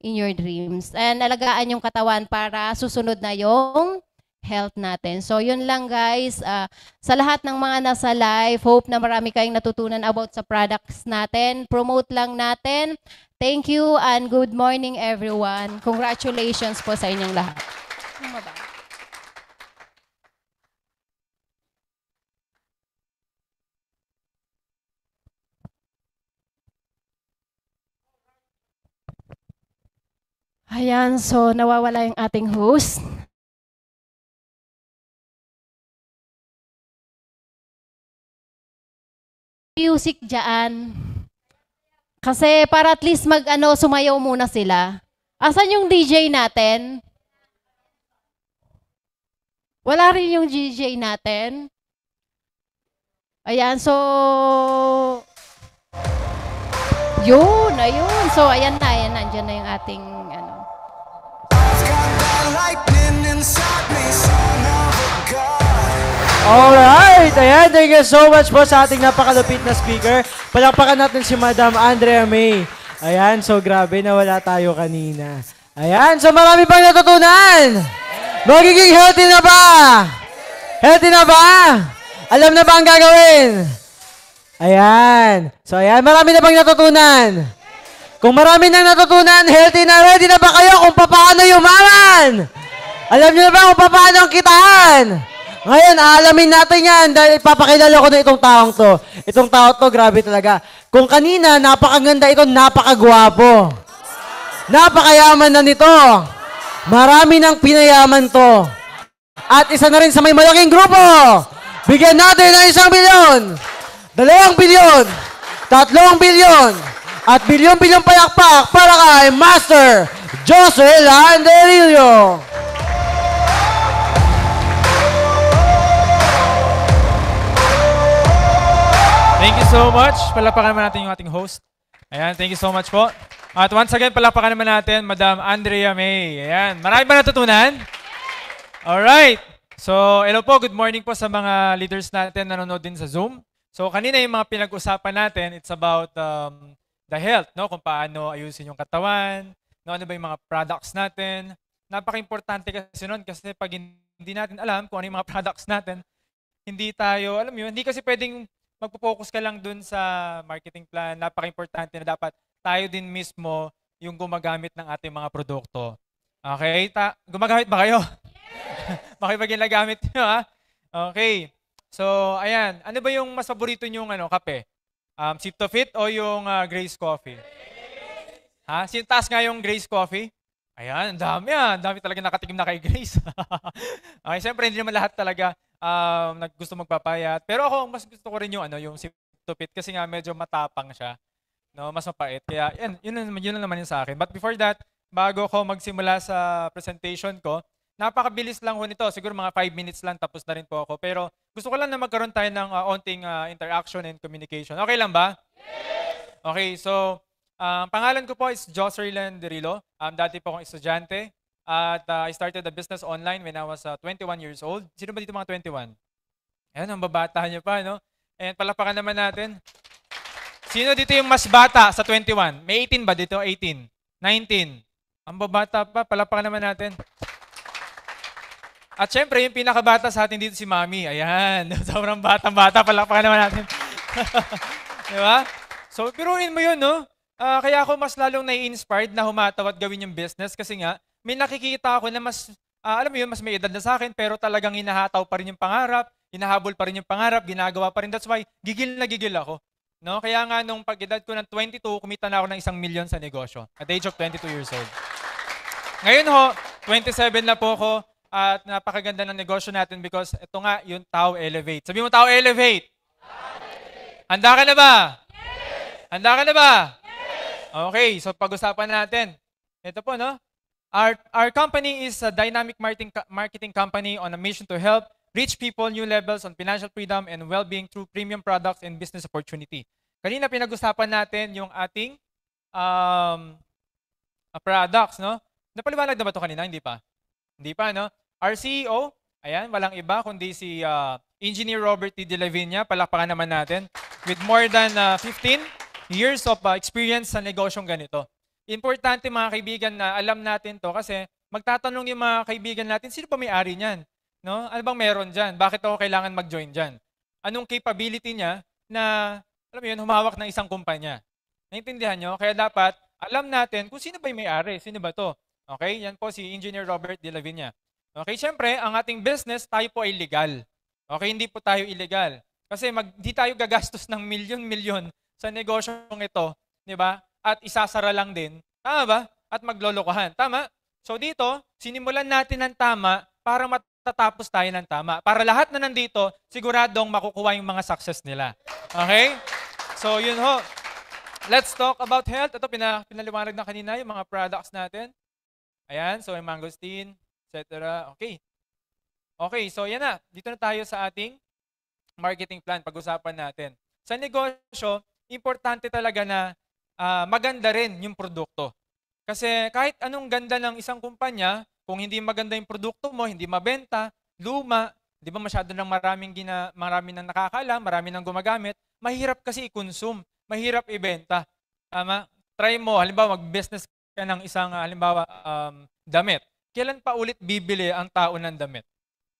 in your dreams. And alagaan yung katawan para susunod na yung health natin. So, yun lang guys. Ah, sa lahat ng mga nasa live, hope na marami kayong natutunan about sa products natin. Promote lang natin. Thank you and good morning everyone. Congratulations po sa inyong lahat. Ano? Ayan, so nawawala yung ating host. music dyan. Kasi para at least mag ano, sumayaw muna sila. Asan yung DJ natin? Wala rin yung DJ natin. Ayan, so... Yun, ayun. So, ayan na, ayan, nandyan na yung ating, ano. Alright! Ayan, thank you so much po sa ating napakalupit na speaker. Palakpakan natin si Madam Andrea May. Ayan, so grabe na wala tayo kanina. Ayan, so marami pang natutunan! Magiging healthy na ba? Healthy na ba? Alam na ba ang gagawin? Ayan. So ayan, marami na bang natutunan? Kung marami nang natutunan, healthy na, ready na ba kayo kung paano yumaman? Alam niyo na ba kung paano ang kitaan? Ngayon, aalamin natin yan dahil ipapakilala ko na itong taong to. Itong tao to, grabe talaga. Kung kanina, napakaganda ito, napakagwapo. Napakayaman na nito. Marami nang pinayaman to. At isa na rin sa may malaking grupo. Bigyan natin ng isang milyon. dalawang bilyon, tatlong bilyon, at bilyon-bilyon palakpak para kay Master Jose Landerillo. Thank you so much. Palapakan naman natin yung ating host. Ayan, thank you so much po. At once again, palapakan naman natin, Madam Andrea May. Ayan, marami ba natutunan? Alright. So, hello po, good morning po sa mga leaders natin na nanonood din sa Zoom. So, kanina yung mga pinag-usapan natin, it's about um, the health, no? Kung paano ayusin yung katawan, no? ano ba yung mga products natin. Napaka-importante kasi nun kasi pag hindi natin alam kung ano yung mga products natin, hindi tayo, alam mo hindi kasi pwedeng magpo-focus ka lang dun sa marketing plan. Napaka-importante na dapat tayo din mismo yung gumagamit ng ating mga produkto. Okay? Ta- gumagamit ba kayo? Bakit ba ginagamit nyo, ha? Okay. So, ayan. Ano ba yung mas paborito nyong ano, kape? Um, Sip to Fit o yung ah, Grace Coffee? Ha? Sintas nga yung Grace Coffee? Ayan, ang dami ah. Dami talaga nakatikim na kay Grace. okay, siyempre hindi naman lahat talaga um, gusto magpapayat. Pero ako, mas gusto ko rin yung, ano, yung Fit kasi nga medyo matapang siya. No, mas mapait. Kaya, yan, yun, naman- yun na naman yun sa akin. But before that, bago ko magsimula sa presentation ko, napakabilis lang ho nito. Siguro mga 5 minutes lang, tapos na rin po ako. Pero gusto ko lang na magkaroon tayo ng uh, onting uh, interaction and communication. Okay lang ba? Okay, so, ang pangalan ko po is Jocelyn Derilo. Um, dati po akong estudyante. At uh, I started a business online when I was uh, 21 years old. Sino ba dito mga 21? Ayan, ang babata niyo pa, no? And palapakan naman natin. Sino dito yung mas bata sa 21? May 18 ba dito? 18? 19? Ang babata pa, palapakan naman natin. At syempre, yung pinakabata sa atin dito si Mami. Ayan, sobrang batang-bata, palapakan naman natin. Di ba? So, piruin mo yun, no? Ah, kaya ako mas lalong nai-inspired na humataw at gawin yung business kasi nga, may nakikita ako na mas, ah, alam mo yun, mas may edad na sa akin, pero talagang hinahataw pa rin yung pangarap, hinahabol pa rin yung pangarap, ginagawa pa rin. That's why, gigil na gigil ako. No? Kaya nga, nung pag-edad ko ng 22, kumita na ako ng isang milyon sa negosyo at age of 22 years old. Ngayon ho, 27 na po ako at napakaganda ng negosyo natin because ito nga, yung Tao Elevate. Sabi mo, Tao Elevate! Handa ka na ba? Handa ka na ba? Okay, so pag-usapan natin. Ito po, no? Our, our company is a dynamic marketing, marketing company on a mission to help reach people new levels on financial freedom and well-being through premium products and business opportunity. Kanina pinag-usapan natin yung ating um, products, no? Napaliwanag na ba ito kanina? Hindi pa. Hindi pa, no? Our CEO, ayan, walang iba kundi si uh, Engineer Robert T. De La Viña. Palakpakan naman natin. With more than uh, 15 years of uh, experience sa negosyong ganito. Importante mga kaibigan na alam natin to kasi magtatanong yung mga kaibigan natin, sino pa may-ari niyan? No? Ano bang meron dyan? Bakit ako kailangan mag-join dyan? Anong capability niya na, alam mo yun, humawak ng isang kumpanya? Naintindihan nyo? Kaya dapat alam natin kung sino ba yung may-ari, sino ba to? Okay? Yan po si Engineer Robert De La Viña. Okay, syempre, ang ating business, tayo po ay legal. Okay, hindi po tayo illegal. Kasi mag, di tayo gagastos ng milyon-milyon sa negosyong ito, di ba? At isasara lang din. Tama ba? At maglolokohan. Tama? So dito, sinimulan natin ng tama para matatapos tayo ng tama. Para lahat na nandito, siguradong makukuha yung mga success nila. Okay? So yun ho. Let's talk about health. Ito, pina, pinaliwanag na kanina yung mga products natin. Ayan, so yung mangosteen, etc. Okay. Okay, so yan na. Dito na tayo sa ating marketing plan. Pag-usapan natin. Sa negosyo, importante talaga na ah, maganda rin yung produkto. Kasi kahit anong ganda ng isang kumpanya, kung hindi maganda yung produkto mo, hindi mabenta, luma, di ba masyado nang maraming gina, marami nang nakakala, marami nang gumagamit, mahirap kasi i-consume, mahirap ibenta. Tama? Try mo, halimbawa mag-business ka ng isang, ah, halimbawa, um, damit. Kailan pa ulit bibili ang tao ng damit?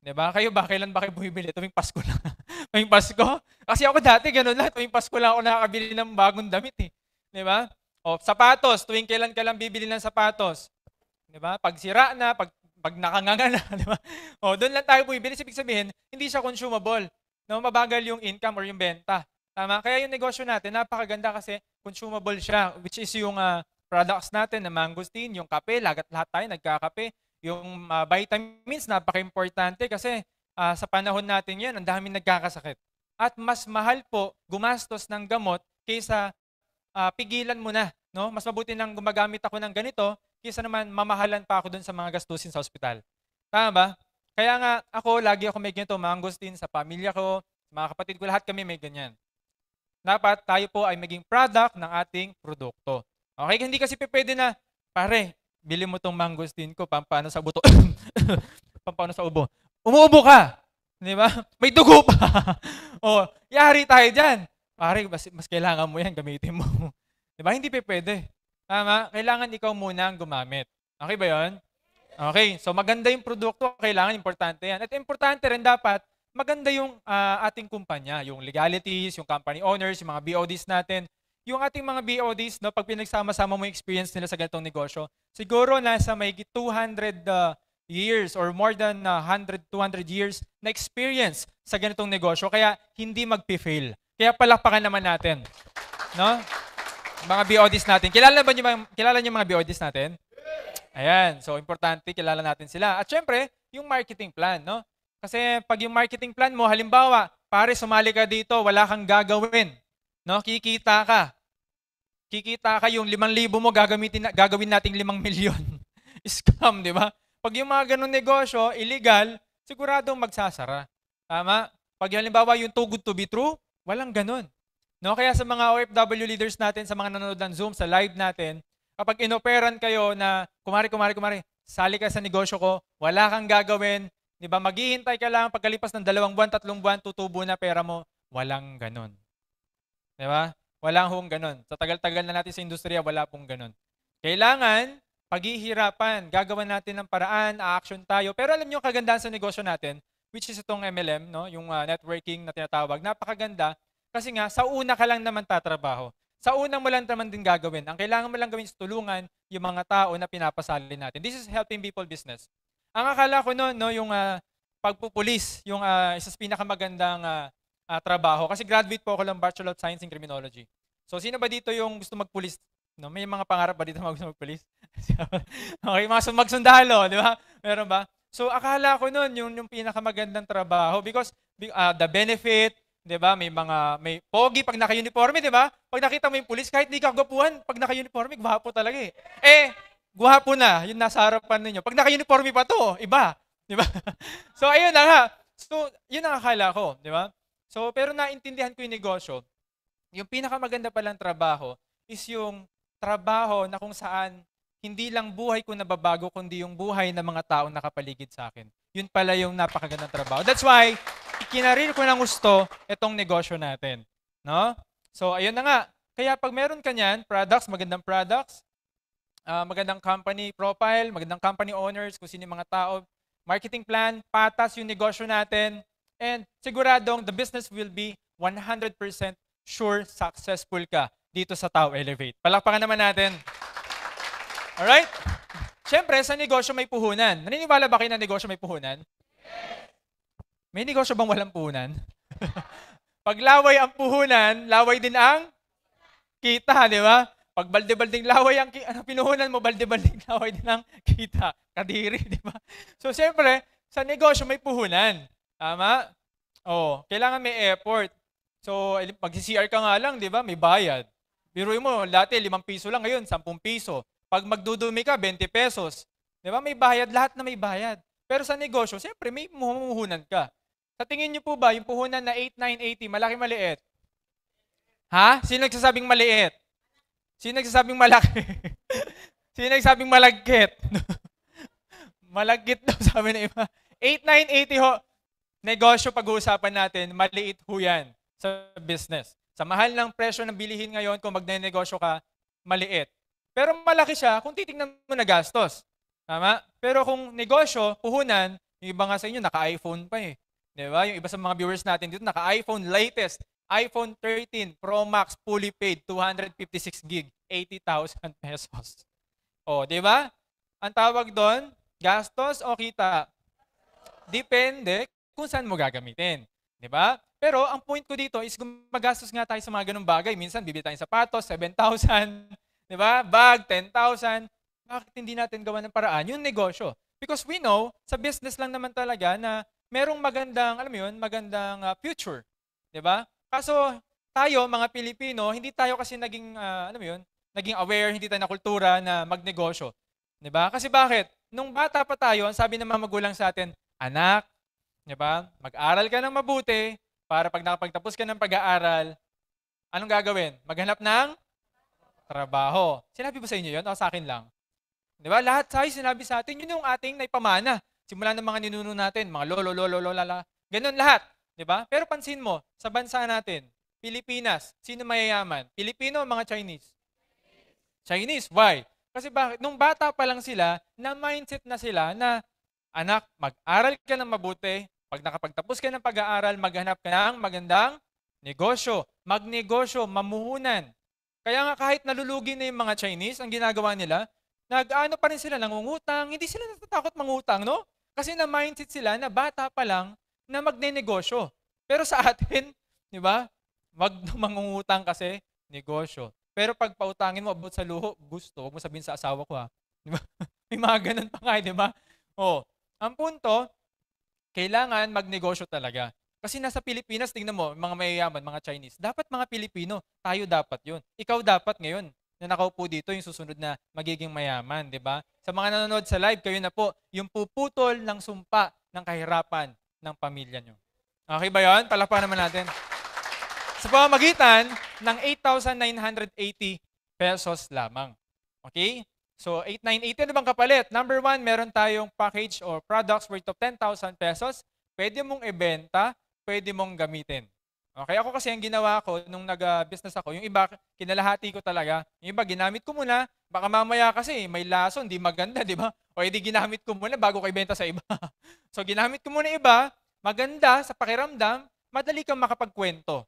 'Di ba? Kayo ba kailan ba kayo bumibili? Tuwing Pasko lang. tuwing Pasko? Kasi ako dati ganun lang, tuwing Pasko lang ako nakakabili ng bagong damit eh. 'Di ba? O sapatos, tuwing kailan ka lang bibili ng sapatos? 'Di ba? Pag sira na, pag pag nakanganga na, 'di ba? O doon lang tayo bumibili, ibig sabihin, hindi siya consumable. No, mabagal yung income or yung benta. Tama? Kaya yung negosyo natin, napakaganda kasi consumable siya, which is yung ah, products natin na mangosteen, yung kape, lagat lahat tayo nagkakape. Yung ah, vitamins, napaka-importante kasi ah, sa panahon natin yan, ang daming nagkakasakit. at mas mahal po gumastos ng gamot kaysa ah, pigilan mo na. No? Mas mabuti nang gumagamit ako ng ganito kaysa naman mamahalan pa ako dun sa mga gastusin sa ospital. Tama ba? Kaya nga ako, lagi ako may ganito, mangustin sa pamilya ko, mga kapatid ko, lahat kami may ganyan. Dapat tayo po ay maging product ng ating produkto. Okay? Hindi kasi pwede na, pare, bili mo tong mangustin ko, pampano sa buto. pampano sa ubo. Umuubo ka! Di ba? May dugo pa! o, yari tayo dyan. Pare, mas, mas kailangan mo yan, gamitin mo. Di ba? Hindi pe pwede. Tama? Kailangan ikaw muna ang gumamit. Okay ba yon? Okay, so maganda yung produkto, kailangan importante yan. At importante rin dapat, maganda yung ah, ating kumpanya, yung legalities, yung company owners, yung mga BODs natin. Yung ating mga BODs, no, pag pinagsama-sama mo yung experience nila sa ganitong negosyo, siguro nasa may 200 uh, years or more than uh, 100, 200 years na experience sa ganitong negosyo, kaya hindi magpi-fail. Kaya palakpakan naman natin. No? Mga BODs natin. Kilala ba niyo kilala niyo mga BODs natin? Ayan, so importante kilala natin sila. At syempre, yung marketing plan, no? Kasi pag yung marketing plan mo, halimbawa, pare sumali ka dito, wala kang gagawin, no? Kikita ka. Kikita ka yung 5,000 mo gagamitin gagawin nating 5 milyon. Scam, di ba? Pag yung mga ganun negosyo, illegal, siguradong magsasara. Tama? Pag halimbawa yung too good to be true, walang ganun. No, kaya sa mga OFW leaders natin, sa mga nanonood ng Zoom, sa live natin, kapag inoperan kayo na, kumari, kumari, kumari, sali ka sa negosyo ko, wala kang gagawin, di ba, maghihintay ka lang, pagkalipas ng dalawang buwan, tatlong buwan, tutubo na pera mo, walang ganun. Di ba? Walang hong ganun. Sa tagal-tagal na natin sa industriya, wala pong ganun. Kailangan, paghihirapan, gagawan natin ng paraan, a-action tayo. Pero alam niyo ang kagandahan sa negosyo natin, which is itong MLM, no? yung ah, networking na tinatawag, napakaganda. Kasi nga, sa una ka lang naman tatrabaho. Sa unang mo lang naman din gagawin. Ang kailangan mo lang gawin is tulungan yung mga tao na pinapasali natin. This is helping people business. Ang akala ko noon, no, yung ah, pagpupulis, yung ah, isa sa pinakamagandang ah, ah, trabaho. Kasi graduate po ako ng Bachelor of Science in Criminology. So, sino ba dito yung gusto magpulis? No, may mga pangarap ba dito mag magpulis? okay, mga magsundalo, di ba? Meron ba? So, akala ko noon yung, yung pinakamagandang trabaho because ah, the benefit, 'di ba? May mga may pogi pag naka-uniforme, 'di ba? Pag nakita mo yung pulis, kahit di ka gwapuhan, pag naka-uniforme, gwapo talaga eh. Eh, gwapo na, yung nasa harapan ninyo. Pag naka-uniforme pa to, iba, 'di ba? so ayun na nga. So, yun ang akala ko, 'di ba? So, pero naintindihan ko yung negosyo. Yung pinakamaganda palang trabaho is yung trabaho na kung saan hindi lang buhay ko nababago, kundi yung buhay ng mga taong nakapaligid sa akin. Yun pala yung napakagandang trabaho. That's why, ikinarir ko ng gusto itong negosyo natin. No? So, ayun na nga. Kaya pag meron ka niyan, products, magandang products, ah, magandang company profile, magandang company owners, kung sino yung mga tao, marketing plan, patas yung negosyo natin, and siguradong the business will be 100% sure successful ka dito sa Tao Elevate. Palakpakan naman natin. Alright? Siyempre, sa negosyo may puhunan. Naniniwala ba kayo na negosyo may puhunan? May negosyo bang walang puhunan? Pag laway ang puhunan, laway din ang kita, di ba? Pag balde-balding laway ang ano, pinuhunan mo, balde-balding laway din ang kita. Kadiri, di ba? So, siyempre, sa negosyo may puhunan. Tama? Oh, kailangan may effort. So, mag-CR ka nga lang, di ba? May bayad. Biruin mo, dati 5 piso lang, ngayon 10 piso. Pag magdudumi ka, 20 pesos. Di ba? May bayad, lahat na may bayad. Pero sa negosyo, siyempre may mumuhunan ka. Sa tingin niyo po ba, yung puhunan na 8,980, malaki maliit? Ha? Sino nagsasabing maliit? Sino nagsasabing malaki? Sino nagsasabing malagkit? malagkit daw sabi ng iba. 8,980 ho. Negosyo pag-uusapan natin, maliit ho yan sa business. Sa mahal ng presyo ng bilihin ngayon, kung magne-negosyo ka, maliit. Pero malaki siya kung titingnan mo na gastos. Tama? Pero kung negosyo, puhunan, yung iba nga sa inyo, naka-iPhone pa eh. Di ba? Yung iba sa mga viewers natin dito, naka-iPhone latest. iPhone 13 Pro Max fully paid, 256 gig, 80,000 pesos. O, di ba? Ang tawag doon, gastos o kita? Depende kung saan mo gagamitin. Di ba? Pero ang point ko dito is gumagastos nga tayo sa mga ganung bagay. Minsan, bibili tayong sapatos, 7,000. Di ba? Bag, 10,000. Bakit hindi natin gawa ng paraan? Yung negosyo. Because we know, sa business lang naman talaga na merong magandang, alam mo yun, magandang ah, future. 'di ba? Kaso tayo mga Pilipino, hindi tayo kasi naging ah, ano mo 'yun? Naging aware, hindi tayo na kultura na magnegosyo. 'Di ba? Kasi bakit? Nung bata pa tayo, ang sabi ng mga magulang sa atin, anak, 'di ba? Mag-aral ka ng mabuti para pag nakapagtapos ka ng pag-aaral, anong gagawin? Maghanap ng trabaho. Sinabi ba sa inyo 'yon o sa akin lang? 'Di ba? Lahat tayo sinabi sa atin, yun yung ating naipamana. Simula ng mga ninuno natin, mga lolo, lolo, lola, la. Ganun lahat. 'Di ba? Pero pansin mo, sa bansa natin, Pilipinas, sino mayayaman? Pilipino o mga Chinese? Chinese. Why? Kasi bakit? Nung bata pa lang sila, na mindset na sila na, anak, mag-aral ka ng mabuti. Pag nakapagtapos ka ng pag-aaral, maghanap ka ng magandang negosyo. Magnegosyo, mamuhunan. Kaya nga kahit nalulugi na yung mga Chinese, ang ginagawa nila, nag-ano pa rin sila, nangungutang. Hindi sila natatakot mangutang, no? Kasi na mindset sila na bata pa lang na magne-negosyo. Pero sa atin, di ba? Wag mangungutang kasi negosyo. Pero pag pautangin mo abot sa luho, gusto. Huwag mo sabihin sa asawa ko ha. Di ba? May mga ganun pa nga, eh, di ba? Oh, ang punto, kailangan magnegosyo talaga. Kasi nasa Pilipinas, tingnan mo, mga mayayaman, mga Chinese, dapat mga Pilipino, tayo dapat yun. Ikaw dapat ngayon, na nakaupo dito, yung susunod na magiging mayaman, di ba? Sa mga nanonood sa live, kayo na po, yung puputol ng sumpa ng kahirapan ng pamilya nyo. Okay ba yun? Palakpakan naman natin. Sa pamamagitan ng 8,980 pesos lamang. Okay? So, 8,980 ano bang kapalit? Number one, meron tayong package or products worth of 10,000 pesos. Pwede mong ibenta, pwede mong gamitin. Okay, ako kasi ang ginawa ko nung nag-business ako, yung iba, kinalahati ko talaga. Yung iba, ginamit ko muna. Baka mamaya kasi may lason, di maganda, di ba? O edi ginamit ko muna bago ko ibenta sa iba. so, ginamit ko muna iba, maganda sa pakiramdam, madali kang makapagkwento.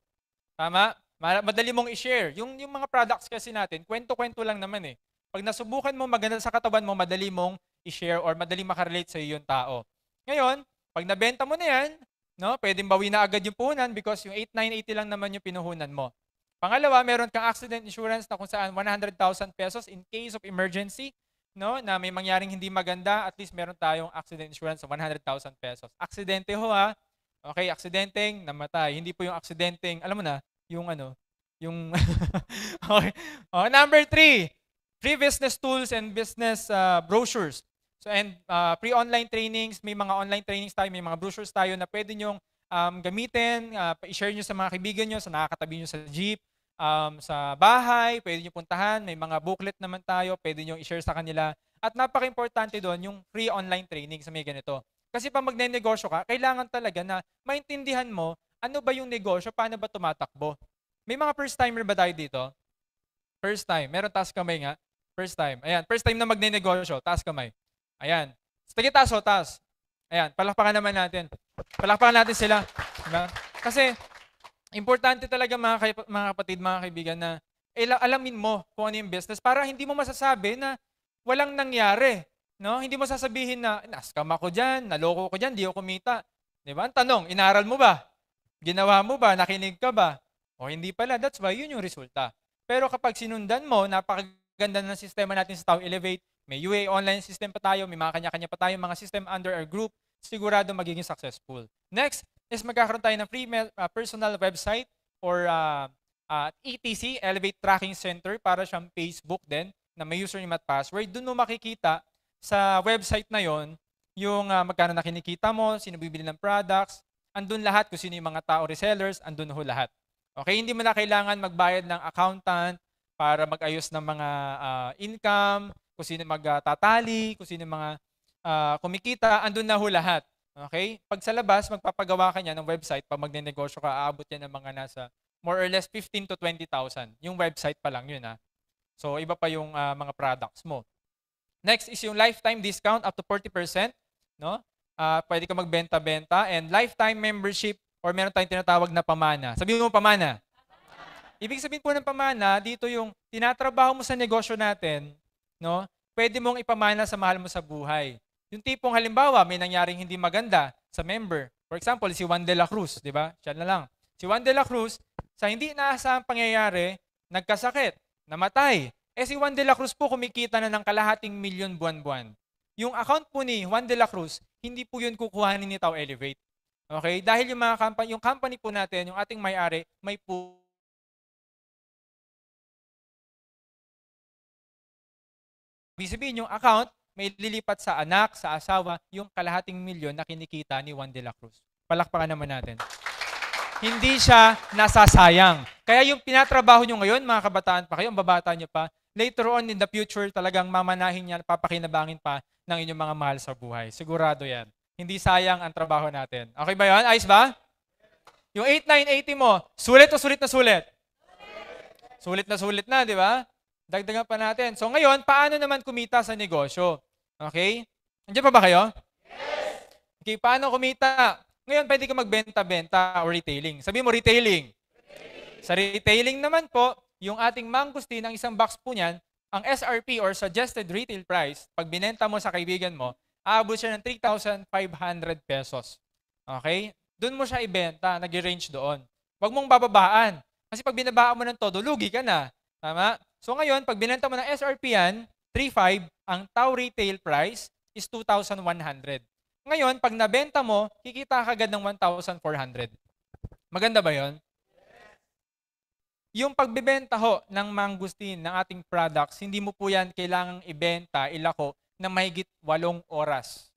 Tama? Ma- Madali mong i-share. Yung, yung mga products kasi natin, kwento-kwento lang naman eh. Pag nasubukan mo, maganda sa katawan mo, madali mong i-share or madali makarelate sa iyo yung tao. Ngayon, pag nabenta mo na yan, no, pwedeng bawi na agad yung puhunan because yung 8980 lang naman yung pinuhunan mo. Pangalawa, meron kang accident insurance na kung saan 100,000 pesos in case of emergency, no, na may mangyaring hindi maganda, at least meron tayong accident insurance sa 100,000 pesos. Aksidente ho ha. Okay, aksidenteng namatay. Hindi po yung aksidenteng, alam mo na, yung ano, yung okay. Oh, number three, free business tools and business uh, brochures. So and uh, free online trainings, may mga online trainings tayo, may mga brochures tayo na pwede nyong um, gamitin, uh, i-share nyo sa mga kaibigan nyo, sa nakakatabi nyo sa jeep, um, sa bahay, pwede nyo puntahan, may mga booklet naman tayo, pwede nyo i-share sa kanila. At napaka-importante doon yung free online training sa may ganito. Kasi pag magne-negosyo ka, kailangan talaga na maintindihan mo ano ba yung negosyo, paano ba tumatakbo. May mga first timer ba tayo dito? First time. Meron taas kamay nga. First time. Ayan, first time na magne-negosyo, taas kamay. Ayan. Sige, taas o, taas. Ayan, palakpakan naman natin. Palakpakan natin sila. Diba? Kasi, importante talaga mga, kay- mga kapatid, mga kaibigan, na alamin mo kung ano yung business para hindi mo masasabi na walang nangyari. No? Hindi mo sasabihin na, naskam ako dyan, naloko ko dyan, di ako kumita. Di ba? Ang tanong, inaral mo ba? Ginawa mo ba? Nakinig ka ba? O hindi pala. That's why yun yung resulta. Pero kapag sinundan mo, napakaganda ng sistema natin sa Tao Elevate, may UA online system pa tayo, may mga kanya-kanya pa tayo mga system under our group, sigurado magiging successful. Next is magkakaroon tayo ng free uh, personal website or uh, uh, ETC, Elevate Tracking Center, para siyang Facebook din, na may username at password. Doon mo makikita sa website na yon yung uh, magkano na kinikita mo, sino bibili ng products, andun lahat kung sino yung mga tao resellers, andun ho lahat. Okay, hindi mo na kailangan magbayad ng accountant para mag-ayos ng mga ah, income, kung sino magtatali, kung sino mga ah, kumikita, andun na ho lahat. Okay? Pag sa labas, magpapagawa ka niya ng website, pag magne-negosyo ka, aabot yan ng mga nasa more or less 15 to 20,000. Yung website pa lang yun ha. So, iba pa yung ah, mga products mo. Next is yung lifetime discount up to 40%. No? Ah, pwede ka magbenta-benta and lifetime membership or meron tayong tinatawag na pamana. Sabihin mo pamana. Ibig sabihin po ng pamana, dito yung tinatrabaho mo sa negosyo natin, no? Pwede mong ipamana sa mahal mo sa buhay. Yung tipong halimbawa, may nangyaring hindi maganda sa member. For example, si Juan de la Cruz, di ba? Siya na lang. Si Juan de la Cruz, sa hindi inaasahang pangyayari, nagkasakit, namatay. Eh si Juan de la Cruz po kumikita na ng kalahating milyon buwan-buwan. Yung account po ni Juan de la Cruz, hindi po yun kukuhanin ni Tao Elevate. Okay? Dahil yung mga company, yung company po natin, yung ating may-ari, may po Ibig sabihin, yung account, may lilipat sa anak, sa asawa, yung kalahating milyon na kinikita ni Juan de la Cruz. Palakpakan naman natin. Hindi siya nasasayang. Kaya yung pinatrabaho nyo ngayon, mga kabataan pa kayo, ang babata nyo pa, later on in the future, talagang mamanahin niya, papakinabangin pa ng inyong mga mahal sa buhay. Sigurado yan. Hindi sayang ang trabaho natin. Okay ba yan? Ayos ba? Yung 8980 mo, sulit o sulit na sulit? Sulit na sulit na, di ba? Dagdagan pa natin. So ngayon, paano naman kumita sa negosyo? Okay? Andiyan pa ba kayo? Yes! Okay, paano kumita? Ngayon, pwede ka magbenta-benta o retailing. Sabi mo, retailing. Sa retailing naman po, yung ating mangustin, ang isang box po niyan, ang SRP or suggested retail price, pag binenta mo sa kaibigan mo, aabot siya ng 3,500 pesos. Okay? Doon mo siya ibenta, nag-range doon. Huwag mong bababaan. Kasi pag binabaan mo ng todo, lugi ka na. Tama? So ngayon, pag binenta mo ng SRP yan, 3,500, ang Tau retail price is 2,100. Ngayon, pag nabenta mo, kikita ka agad ng 1,400. Maganda ba yon? Yung pagbebenta ho ng mangustin ng ating products, hindi mo po yan kailangang ibenta, ilako, na mahigit walong oras.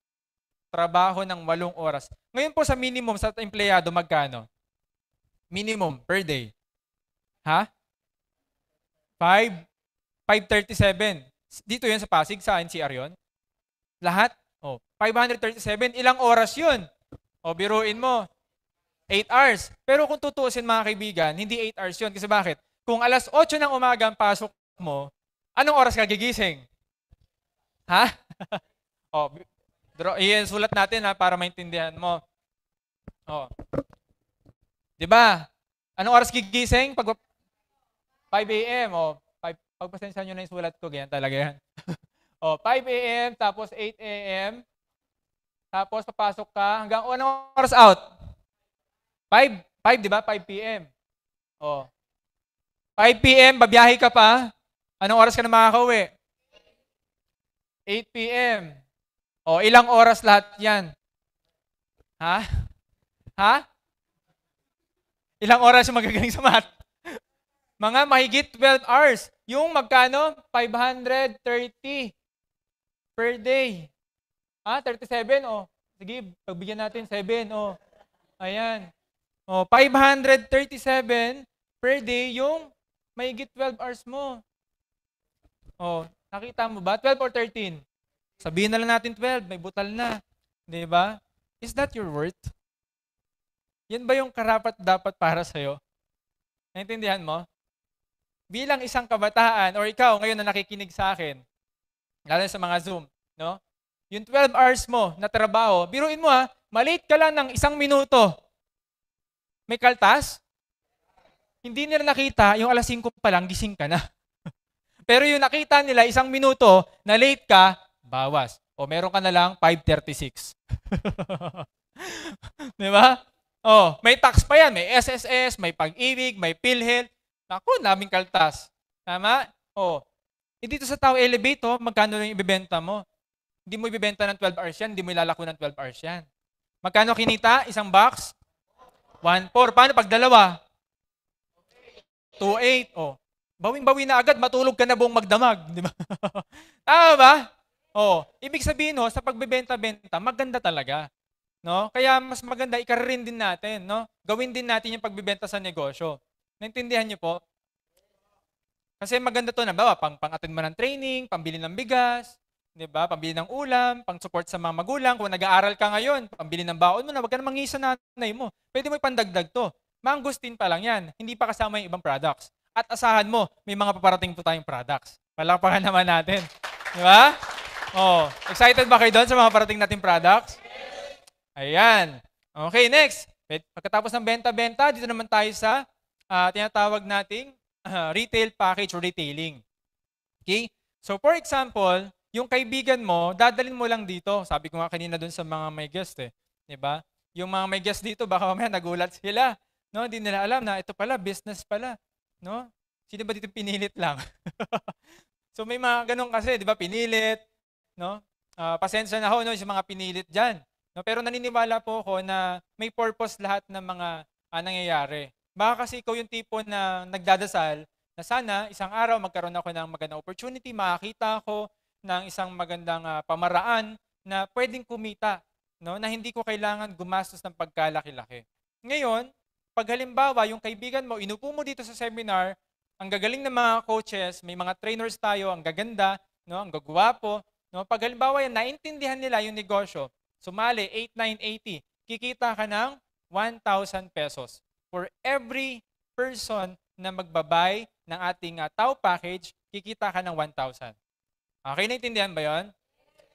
Trabaho ng walong oras. Ngayon po sa minimum sa empleyado, magkano? Minimum per day. Ha? 5? 537. Dito yun sa Pasig, sa NCR yun. Lahat? Oh, 537. Ilang oras yun? O, biruin mo. 8 hours. Pero kung tutuusin mga kaibigan, hindi 8 hours yun. Kasi bakit? Kung alas 8 ng umaga ang pasok mo, anong oras ka gigising? Ha? o, draw, iyan, sulat natin ha, para maintindihan mo. O. Di ba? Anong oras gigising? Pag 5 a.m. O, 5, pagpasensya nyo na yung sulat ko, ganyan talaga yan. o, 5 a.m. tapos 8 a.m. Tapos papasok ka hanggang anong oras out? 5, 5 di ba? 5 p.m. O. 5 p.m. babiyahe ka pa. Anong oras ka na makakauwi? 8 p.m. O, ilang oras lahat yan? Ha? Ha? Ilang oras yung magagaling sa math? Mga mahigit 12 hours. Yung magkano? 530 per day. Ah, 37 oh. Sige, pagbigyan natin 7 oh. Ayan. Oh, 537 per day yung mahigit 12 hours mo. Oh, nakita mo ba? 12 or 13? Sabihin na lang natin 12, may butal na. 'Di ba? Is that your worth? Yan ba yung karapat dapat para sa'yo? Naintindihan mo? Bilang isang kabataan, or ikaw ngayon na nakikinig sa akin, lalo sa mga Zoom, no? Yung 12 hours mo na trabaho, biruin mo ha, malate ka lang ng isang minuto. May kaltas? Hindi nila nakita, yung alas 5 pa lang, gising ka na. Pero yung nakita nila, isang minuto, na late ka, bawas. O meron ka na lang 5.36. Di ba? Oh, may tax pa yan. May SSS, may pag-ibig, may PhilHealth. Naku, naming kaltas. Tama? Oh. E dito sa Tao Elevate, oh, magkano lang ibibenta mo? Hindi mo ibibenta ng 12 hours yan, hindi mo ilalako ng 12 hours yan. Magkano kinita? Isang box? 1.4. Paano pag dalawa? 2.8. Oh. Bawing-bawi na agad, matulog ka na buong magdamag. Di ba? Tama ba? Oh, ibig sabihin no, sa pagbebenta-benta, maganda talaga. No? Kaya mas maganda ikarin din natin, no? Gawin din natin yung pagbebenta sa negosyo. Naintindihan niyo po? Kasi maganda to na ba, pang pang-attend mo ng training, pambili ng bigas, 'di ba? Pambili ng ulam, pang-support sa mga magulang. Kung nag-aaral ka ngayon, pambili ng baon mo na, wag ka na mangisa nanay mo. Pwede mo ipandagdag to. Mangustin pa lang yan. Hindi pa kasama yung ibang products. At asahan mo, may mga paparating po tayong products. Palakpakan naman natin. Di ba? Oh, excited ba kayo doon sa mga parating nating products? Ayan. Okay, next. Pagkatapos ng benta-benta, dito naman tayo sa ah, tinatawag nating ah, retail package or retailing. Okay? So for example, yung kaibigan mo, dadalin mo lang dito. Sabi ko nga kanina doon sa mga may guest eh. ba? Yung mga may guest dito, baka mamaya nagulat sila. No, hindi nila alam na ito pala, business pala. No? Sino ba dito pinilit lang? so may mga ganun kasi, 'di ba? Pinilit, no? Ah, pasensya na ho no, sa mga pinilit diyan. No, pero naniniwala po ako na may purpose lahat ng mga ah, nangyayari. Baka kasi ikaw yung tipo na nagdadasal na sana isang araw magkaroon ako ng magandang opportunity, makakita ako ng isang magandang ah, pamaraan na pwedeng kumita, no? na hindi ko kailangan gumastos ng pagkalaki-laki. Ngayon, pag halimbawa yung kaibigan mo, inupo mo dito sa seminar, ang gagaling ng mga coaches, may mga trainers tayo, ang gaganda, no? ang gagwapo. No? Pag halimbawa yan, naintindihan nila yung negosyo, sumali, 8,980, kikita ka ng 1,000 pesos for every person na magbabay ng ating uh, Tao package, kikita ka ng 1,000. Okay, naintindihan ba yon?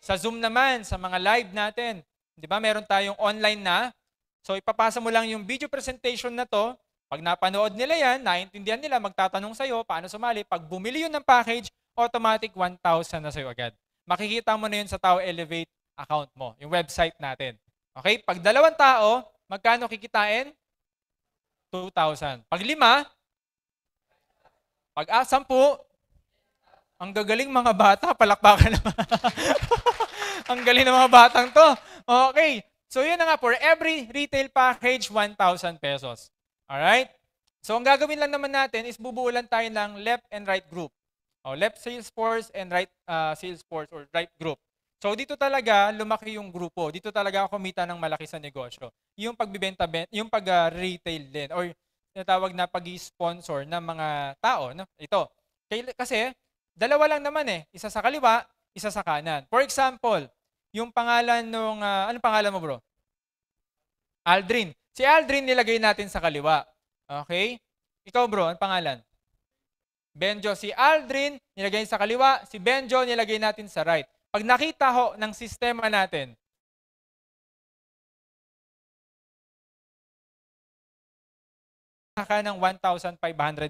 Sa Zoom naman, sa mga live natin, di ba, meron tayong online na. So, ipapasa mo lang yung video presentation na to. Pag napanood nila yan, naintindihan nila, magtatanong sa'yo, paano sumali. Pag bumili yun ng package, automatic 1,000 na sa'yo agad. Makikita mo na yun sa Tao Elevate account mo, yung website natin. Okay? Pag dalawang tao, magkano kikitain? 2,000. Pag lima, pag ah, sampu, ang gagaling mga bata, palakpakan naman. ang galing ng mga batang to. Okay. So yun na nga, for every retail package, 1,000 pesos. Alright? So ang gagawin lang naman natin is bubuo lang tayo ng left and right group. O, left sales force and right uh, sales force or right group. So dito talaga lumaki yung grupo. Dito talaga ako kumita ng malaki sa negosyo. Yung pagbibenta, yung pag-retail din or tinatawag na pag-sponsor ng mga tao. No? Ito. Kasi dalawa lang naman eh. Isa sa kaliwa, isa sa kanan. For example, yung pangalan nung, uh, anong pangalan mo bro? Aldrin. Si Aldrin nilagay natin sa kaliwa. Okay? Ikaw bro, anong pangalan? Benjo. Si Aldrin nilagay sa kaliwa. Si Benjo nilagay natin sa right. Pag nakita ho ng sistema natin, ka ng 1,500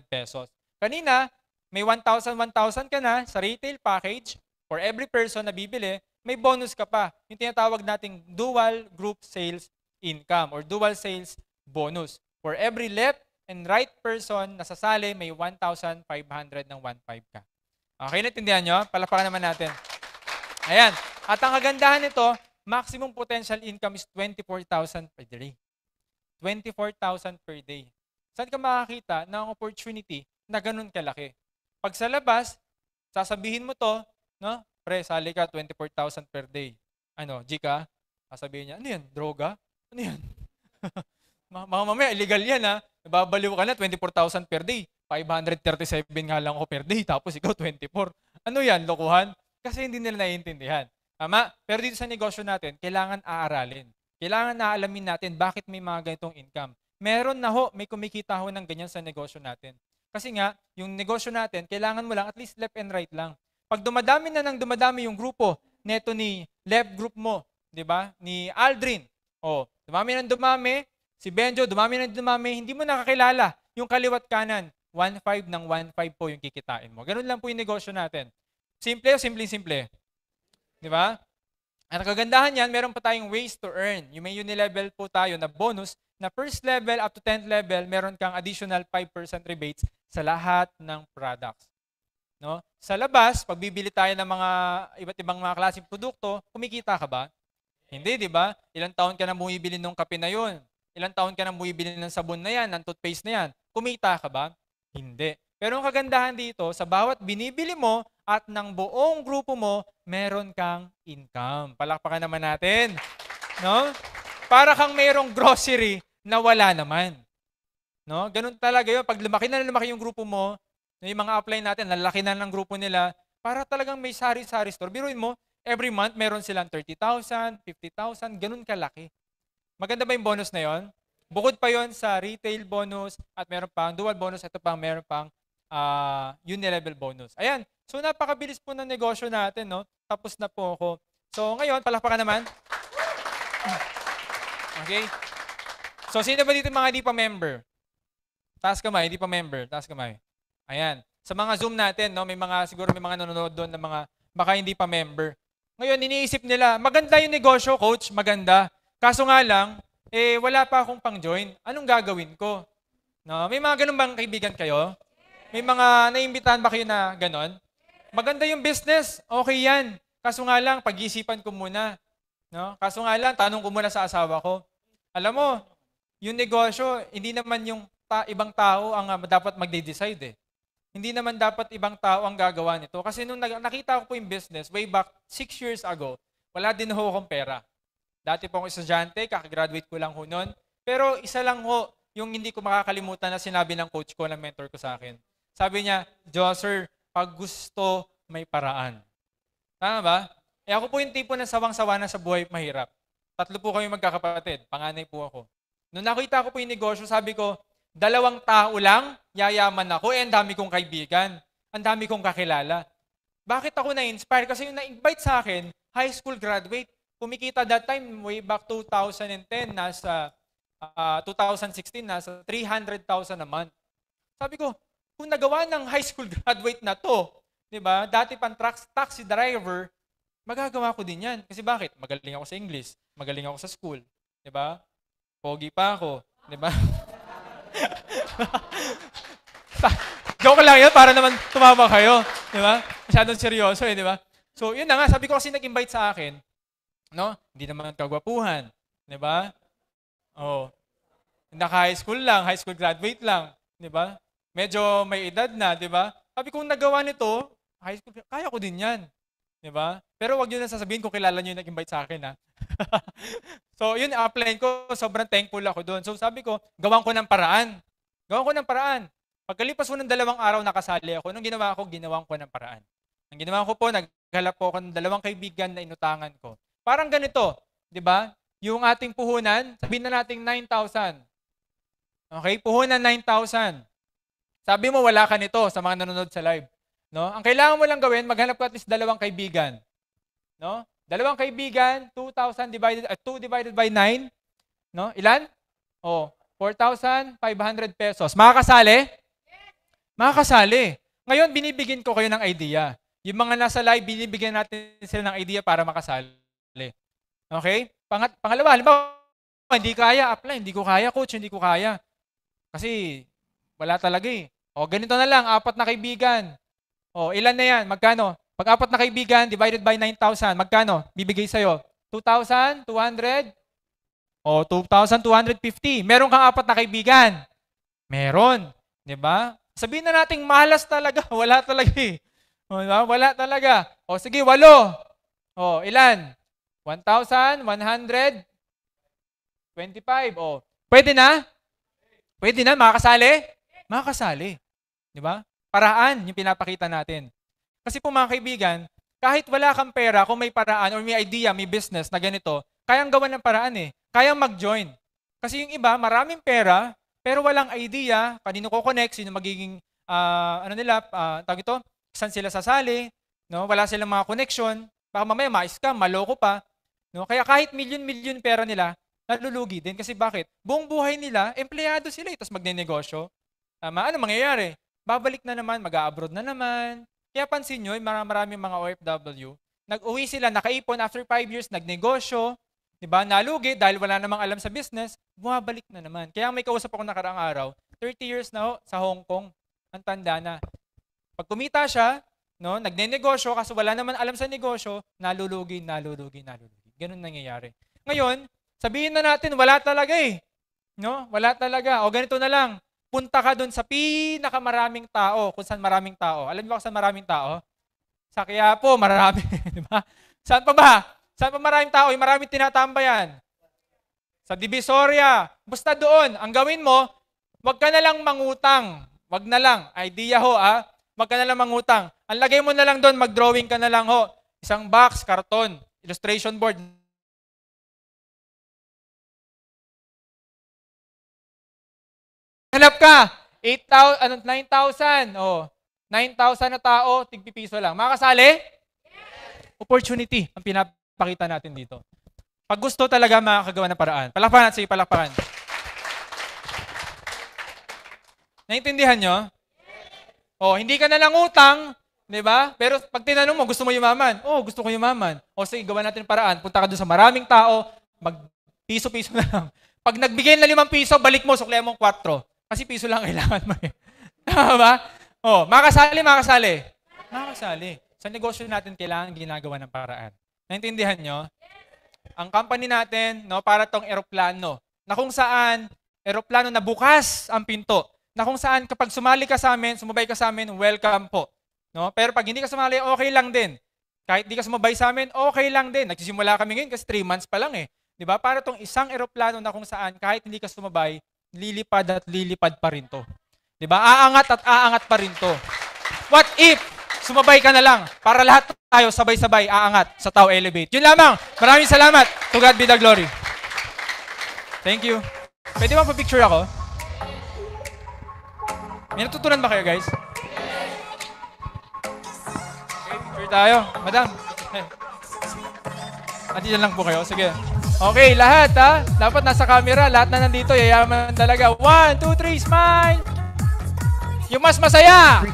pesos. Kanina, may 1,000, 1,000 ka na sa retail package for every person na bibili, may bonus ka pa. Yung tinatawag nating dual group sales income or dual sales bonus. For every left and right person na sasali, may 1,500 ng 1,500 ka. Okay, naintindihan nyo? Palapakan naman natin. Ayan. At ang kagandahan nito, maximum potential income is 24,000 per day. 24,000 per day. Saan ka makakita ng opportunity na ganun kalaki? Pag sa labas, sasabihin mo to, no? Pre, sali ka 24,000 per day. Ano, G ka? Sasabihin niya, ano yan? Droga? Ano yan? mga mamaya, illegal yan ha. Nababaliw ka na, 24,000 per day. 537 nga lang ako per day, tapos ikaw 24. Ano yan, lokohan? Kasi hindi nila naiintindihan. Tama? Pero dito sa negosyo natin, kailangan aaralin. Kailangan naalamin natin bakit may mga ganitong income. Meron na ho, may kumikita ho ng ganyan sa negosyo natin. Kasi nga, yung negosyo natin, kailangan mo lang at least left and right lang. Pag dumadami na ng dumadami yung grupo neto ni left group mo, di ba? Ni Aldrin. O, dumami ng dumami, si Benjo, dumami ng dumami, hindi mo nakakilala yung kaliwat kanan. 1.5 ng 1.5 po yung kikitain mo. Ganun lang po yung negosyo natin. Simple o simple-simple? Di ba? Ang kagandahan yan, meron pa tayong ways to earn. Yung may unilevel po tayo na bonus na first level up to 10th level, meron kang additional 5% rebates sa lahat ng products. No? Sa labas, pag bibili tayo ng mga iba't ibang mga klaseng produkto, kumikita ka ba? Hindi, di ba? Ilang taon ka na bumibili ng kape na yun? Ilang taon ka na bumibili ng sabon na yan, ng toothpaste na yan? Kumita ka ba? Hindi. Pero ang kagandahan dito, sa bawat binibili mo at ng buong grupo mo, meron kang income. Palakpakan naman natin. No? Para kang mayroong grocery na wala naman. No? Ganun talaga yun. Pag lumaki na lumaki yung grupo mo, yung mga upline natin, lalaki na ng grupo nila, para talagang may sari-sari store. Biruin mo, every month meron silang 30,000, 50,000, ganun kalaki. Maganda ba yung bonus na yon? Bukod pa yon sa retail bonus at meron pang dual bonus, ito pang meron pang uh, unilevel bonus. Ayan. So napakabilis po ng negosyo natin, no? Tapos na po ako. So ngayon, palakpakan naman. Okay? So sino ba dito mga hindi pa member? Taas kamay, hindi pa member. Taas kamay. Ayan. Sa mga Zoom natin, no, may mga, siguro may mga nanonood doon na mga baka hindi pa member. Ngayon, iniisip nila, maganda yung negosyo, coach, maganda. Kaso nga lang, eh, wala pa akong pang-join. Anong gagawin ko? No, may mga ganun bang kaibigan kayo? May mga naimbitahan ba kayo na ganon? Maganda yung business, okay yan. Kaso nga lang, pag-isipan ko muna. No? Kaso nga lang, tanong ko muna sa asawa ko. Alam mo, yung negosyo, hindi naman yung ta- ibang tao ang ah, dapat magde-decide eh. Hindi naman dapat ibang tao ang gagawa nito. Kasi nung nakita ko po yung business, way back six years ago, wala din ho akong pera. Dati po akong estudyante, kakagraduate ko lang ho noon. Pero isa lang ho, yung hindi ko makakalimutan na sinabi ng coach ko, ng mentor ko sa akin. Sabi niya, Josser, pag gusto, may paraan. Tama ba? Eh ako po yung tipo na sawang-sawa na sa buhay mahirap. Tatlo po kami magkakapatid. Panganay po ako. Nung nakita ko po yung negosyo, sabi ko, dalawang tao lang, yayaman ako, eh ang dami kong kaibigan. Ang dami kong kakilala. Bakit ako na-inspire? Kasi yung na-invite sa akin, high school graduate. Kumikita that time, way back 2010, nasa ah, 2016, nasa 300,000 a month. Sabi ko, kung nagawa ng high school graduate na to, 'di ba? Dati pang truck, taxi driver, magagawa ko din 'yan. Kasi bakit? Magaling ako sa English, magaling ako sa school, 'di ba? Pogi pa ako, 'di ba? Joke lang 'yun para naman tumama kayo, 'di ba? Masyadong seryoso eh, 'di ba? So, 'yun na nga, sabi ko kasi nag-invite sa akin, no? Hindi naman kagwapuhan, 'di ba? Oh. Naka-high school lang, high school graduate lang, 'di ba? Medyo may edad na, 'di ba? Sabi kong nagawa nito, high school, kaya ko din 'yan. 'Di ba? Pero wag niyo na sasabihin kung kilala niyo yung nag-invite sa akin, ha. so, yun apply ko, sobrang thankful ako doon. So, sabi ko, gawan ko ng paraan. Gawan ko ng paraan. Pagkalipas ko ng dalawang araw nakasali ako, nung ginawa ko, ginawan ko ng paraan. Ang ginawa ko po, naghalap po ako ng dalawang kaibigan na inutangan ko. Parang ganito, 'di ba? Yung ating puhunan, sabihin na nating 9,000. Okay, puhunan 9,000. Sabi mo wala ka nito sa mga nanonood sa live, no? Ang kailangan mo lang gawin, maghanap ka at least dalawang kaibigan. No? Dalawang kaibigan, 2,000 divided uh, 2 divided by 9, no? Ilan? Oh, 4,500 pesos. Makakasali? Makakasali. Ngayon, binibigyan ko kayo ng idea. Yung mga nasa live, binibigyan natin sila ng idea para makasali. Okay? Pangat, pangalawa, halimbawa, hindi kaya, apply, hindi ko kaya, coach, hindi ko kaya. Kasi, wala talaga eh. O, ganito na lang, apat na kaibigan. O, ilan na yan? Magkano? Pag apat na kaibigan, divided by 9,000, magkano? Bibigay sa'yo? 2,200? O, 2,250. Meron kang apat na kaibigan. Meron. Ba? Sabihin na nating malas talaga. Wala talaga eh. O, diba? Wala talaga. O, sige, walo. O, ilan? 1,125. O, pwede na? Pwede na? Makakasali? Makakasali. Di ba? Paraan yung pinapakita natin. Kasi po mga kaibigan, kahit wala kang pera, kung may paraan or may idea, may business na ganito, kayang gawan ng paraan eh. Kayang mag-join. Kasi yung iba, maraming pera, pero walang idea, kanino ko connect, sino magiging, ah, ano nila, uh, tawag ito, saan sila sasali, no? wala silang mga connection, baka mamaya ma-scam, maloko pa. No? Kaya kahit milyon-milyon pera nila, nalulugi din. Kasi bakit? Buong buhay nila, empleyado sila, eh, tapos magne-negosyo. Tama? Ano mangyayari? Babalik na naman, mag-abroad na naman. Kaya pansin nyo, marami maraming mga OFW, nag-uwi sila, nakaipon after 5 years, nagnegosyo, di ba? Nalugi dahil wala namang alam sa business, bumabalik na naman. Kaya may kausap ako nakaraang araw, 30 years na ho, sa Hong Kong, ang tanda na. Pag kumita siya, no, nagnenegosyo kasi wala naman alam sa negosyo, nalulugi, nalulugi, nalulugi. Ganun nangyayari. Ngayon, sabihin na natin, wala talaga eh. No? Wala talaga. O ganito na lang, punta ka doon sa pinakamaraming tao, kung saan maraming tao. Alam niyo ba kung saan maraming tao? Sa Quiapo, marami. di ba? Saan pa ba? Saan pa maraming tao? Yung maraming tinatambayan. Sa Divisoria. Basta doon, ang gawin mo, wag ka na lang mangutang. Wag na lang. Idea ho, ah. Wag ka na lang mangutang. Ang lagay mo na lang doon, mag-drawing ka na lang ho. Isang box, karton, illustration board. Hanap ka. 8,000, ano, 9,000. Oh, 9,000 na tao, tigpipiso lang. Makakasali? Opportunity ang pinapakita natin dito. Pag gusto talaga makakagawa ng paraan. Palakpakan natin, sige, palakpakan. Naintindihan nyo? Oh, hindi ka na lang utang, di ba? Pero pag tinanong mo, gusto mo yumaman? Oh, gusto ko yumaman. O sige, gawa natin paraan. Punta ka doon sa maraming tao, mag piso-piso na lang. Pag nagbigay na limang piso, balik mo, sukle mo 4. Kasi piso lang kailangan mo eh. Tama ba? Oh, makasali, makasali. Makasali. Sa negosyo natin, kailangan ginagawa ng paraan. Naintindihan nyo? ang company natin, no, para tong eroplano. Na kung saan, eroplano na bukas ang pinto. Na kung saan kapag sumali ka sa amin, sumabay ka sa amin, welcome po. No? Pero pag hindi ka sumali, okay lang din. Kahit di ka sumabay sa amin, okay lang din. Nagsisimula kami ngayon kasi 3 months pa lang eh. 'Di ba? Para tong isang eroplano na kung saan kahit hindi ka sumabay, lilipad at lilipad pa rin to. 'Di ba? Aangat at aangat pa rin to. What if sumabay ka na lang para lahat tayo sabay-sabay aangat sa Tao Elevate. Yun lamang. Maraming salamat. To God be the glory. Thank you. Pwede ba pa-picture ako? May natutunan ba kayo, guys? Okay, picture tayo. Madam. Andito lang po kayo. Sige. Okay, lahat ha. Dapat nasa camera. Lahat na nandito. Yayaman talaga. One, two, three, smile! Yung mas masaya!